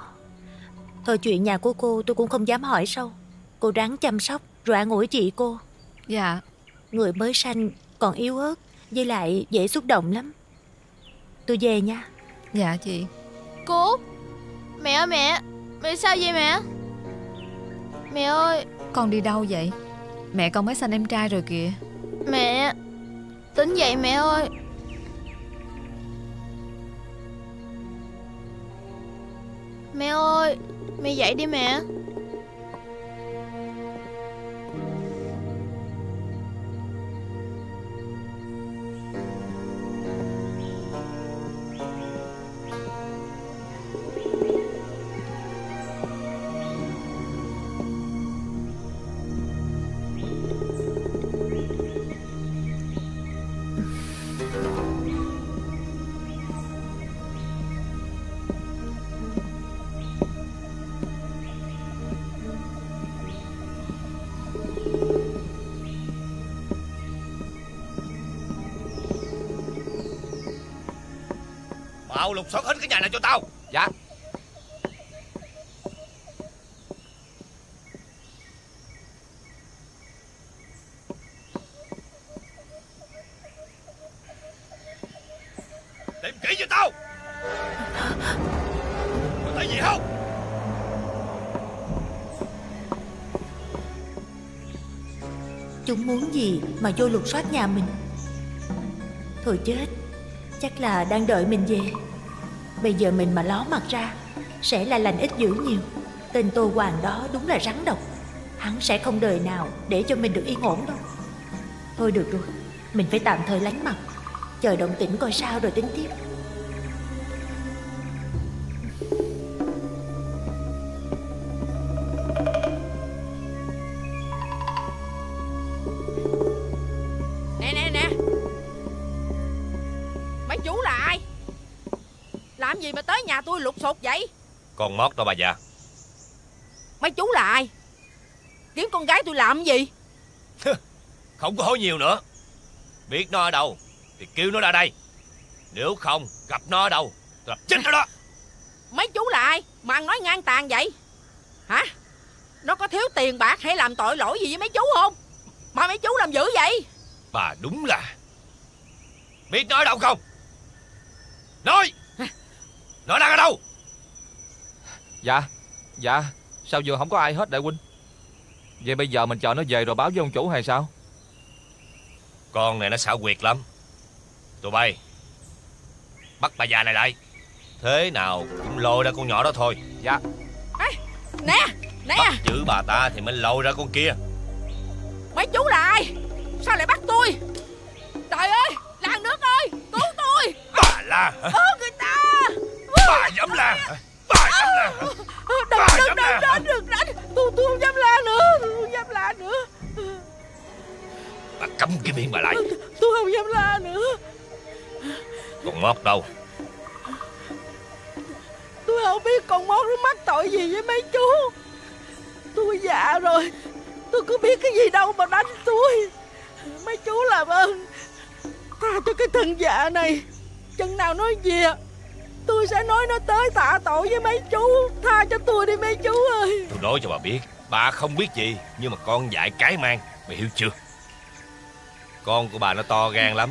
Thôi chuyện nhà của cô tôi cũng không dám hỏi sâu. Cô ráng chăm sóc Rồi an ủi chị cô. Dạ. Người mới sanh còn yếu ớt Với lại dễ xúc động lắm. Tôi về nha. Dạ chị. Cô Mẹ ơi mẹ. Mẹ sao vậy mẹ? Mẹ ơi. Con đi đâu vậy? Mẹ con mới sanh em trai rồi kìa. Mẹ Tỉnh dậy mẹ ơi. Mẹ ơi Mẹ dậy đi mẹ Mau lục soát hết cái nhà này cho tao. Dạ. Tìm kỹ cho tao. Có thấy gì không? Chúng muốn gì mà vô lục soát nhà mình? Thôi chết Chắc là đang đợi mình về Bây giờ mình mà ló mặt ra, Sẽ là lành ít dữ nhiều. Tên Tô Hoàng đó đúng là rắn độc. Hắn sẽ không đời nào để cho mình được yên ổn đâu. Thôi được rồi, Mình phải tạm thời lánh mặt. Chờ động tĩnh coi sao rồi tính tiếp. Con mót đâu bà già. Mấy chú là ai? Kiếm con gái tôi làm gì? Không có hỏi nhiều nữa. Biết nó ở đâu Thì kêu nó ra đây. Nếu không gặp nó ở đâu Tôi làm chết nó đó. Mấy chú là ai mà ăn nói ngang tàn vậy? Hả? Nó có thiếu tiền bạc hay làm tội lỗi gì với mấy chú không? Mà mấy chú làm dữ vậy? Bà đúng là Biết nó ở đâu không? Nói! Nó đang ở đâu Dạ Dạ. Sao vừa không có ai hết đại huynh? Vậy bây giờ mình chờ nó về rồi báo với ông chủ hay sao? Con này nó xảo quyệt lắm. Tụi bay Bắt bà già này lại. Thế nào cũng lôi ra con nhỏ đó thôi. Dạ. Ê, Nè Nè. Bắt giữ bà ta thì mới lôi ra con kia. Mấy chú là ai? Sao lại bắt tôi? Trời ơi Làng nước ơi Cứu tôi. Bà la hả? Ơ người ta. Bà dám la Ờ, đừng, đừng, đừng đánh, đừng đánh Tôi, tôi không dám la nữa Tôi không dám la nữa. Bà cấm cái miệng bà lại Tôi không dám la nữa. Còn Mót đâu? Tôi không biết con Mót nó mắc tội gì với mấy chú. Tôi già rồi Tôi có biết cái gì đâu mà đánh tôi. Mấy chú làm ơn Tha cho cái thân già này. Chừng nào nói gì? Tôi sẽ nói nó tới tạ tội với mấy chú. Tha cho tôi đi mấy chú ơi. Tôi nói cho bà biết Bà không biết gì Nhưng mà con dạy cái mang. Mày hiểu chưa? Con của bà nó to gan lắm.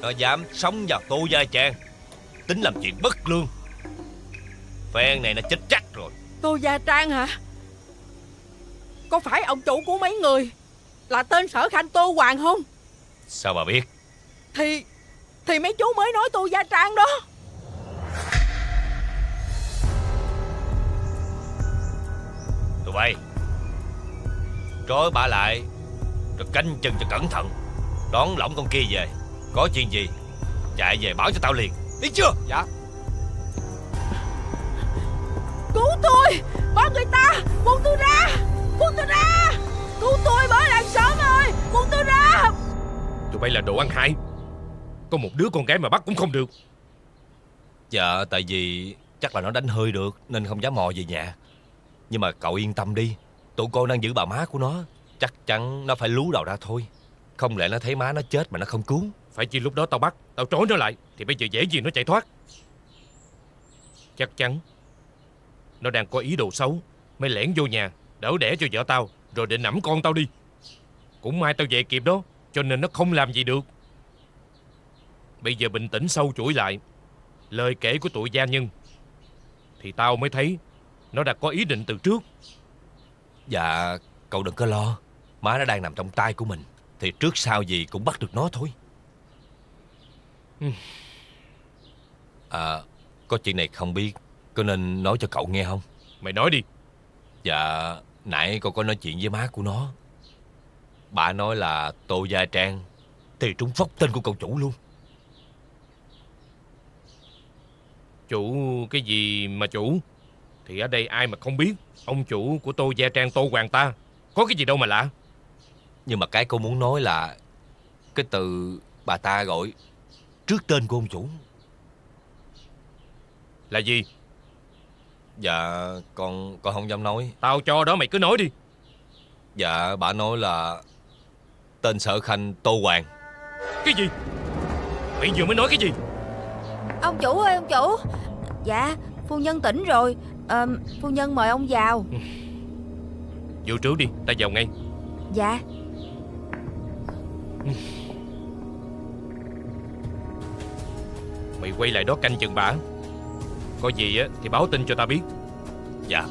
Nó dám sống vào tô gia trang Tính làm chuyện bất lương. Phen này nó chết chắc rồi. Tô Gia Trang hả? Có phải ông chủ của mấy người Là tên sở khanh Tô Hoàng không? Sao bà biết? Thì Thì mấy chú mới nói Tô Gia Trang đó Tụi bay Trói bà lại Rồi canh chừng cho cẩn thận. Đón lỏng con kia về. Có chuyện gì Chạy về báo cho tao liền. Biết chưa? Dạ. Cứu tôi Bỏ người ta Buông tôi ra Buông tôi ra. Cứu tôi bởi làng xóm ơi Buông tôi ra. Tụi bay là đồ ăn hại Có một đứa con gái mà bắt cũng không được. Dạ tại vì Chắc là nó đánh hơi được Nên không dám mò về nhà nhưng mà cậu yên tâm đi. Tụi con đang giữ bà má của nó. Chắc chắn nó phải lú đầu ra thôi. Không lẽ nó thấy má nó chết mà nó không cứu? Phải chi lúc đó tao bắt, Tao trói nó lại, Thì bây giờ dễ gì nó chạy thoát? Chắc chắn Nó đang có ý đồ xấu, Mới lẻn vô nhà, Đỡ đẻ cho vợ tao, Rồi định nắm con tao đi. Cũng may tao về kịp đó, Cho nên nó không làm gì được. Bây giờ bình tĩnh sâu chuỗi lại, Lời kể của tụi gia nhân, Thì tao mới thấy nó đã có ý định từ trước. Dạ cậu đừng có lo. Má nó đang nằm trong tay của mình Thì trước sau gì cũng bắt được nó thôi. Ừ. À Có chuyện này không biết Có nên nói cho cậu nghe không? Mày nói đi. Dạ Nãy con có nói chuyện với má của nó. Bà nói là Tô Gia Trang Thì trúng phóc tên của cậu chủ luôn. Chủ cái gì mà chủ Thì ở đây ai mà không biết? Ông chủ của Tô Gia Trang Tô Hoàng ta. Có cái gì đâu mà lạ. Nhưng mà cái cô muốn nói là Cái từ bà ta gọi Trước tên của ông chủ. Là gì? Dạ con con không dám nói. Tao cho đó mày cứ nói đi. Dạ bà nói là Tên sở khanh Tô Hoàng. Cái gì? Mày vừa mới nói cái gì? Ông chủ ơi ông chủ. Dạ phu nhân tỉnh rồi Ờ, Phu nhân mời ông vào. Vô trước đi ta vào ngay. Dạ. Mày quay lại đó canh chừng bà. Có gì á thì báo tin cho ta biết. Dạ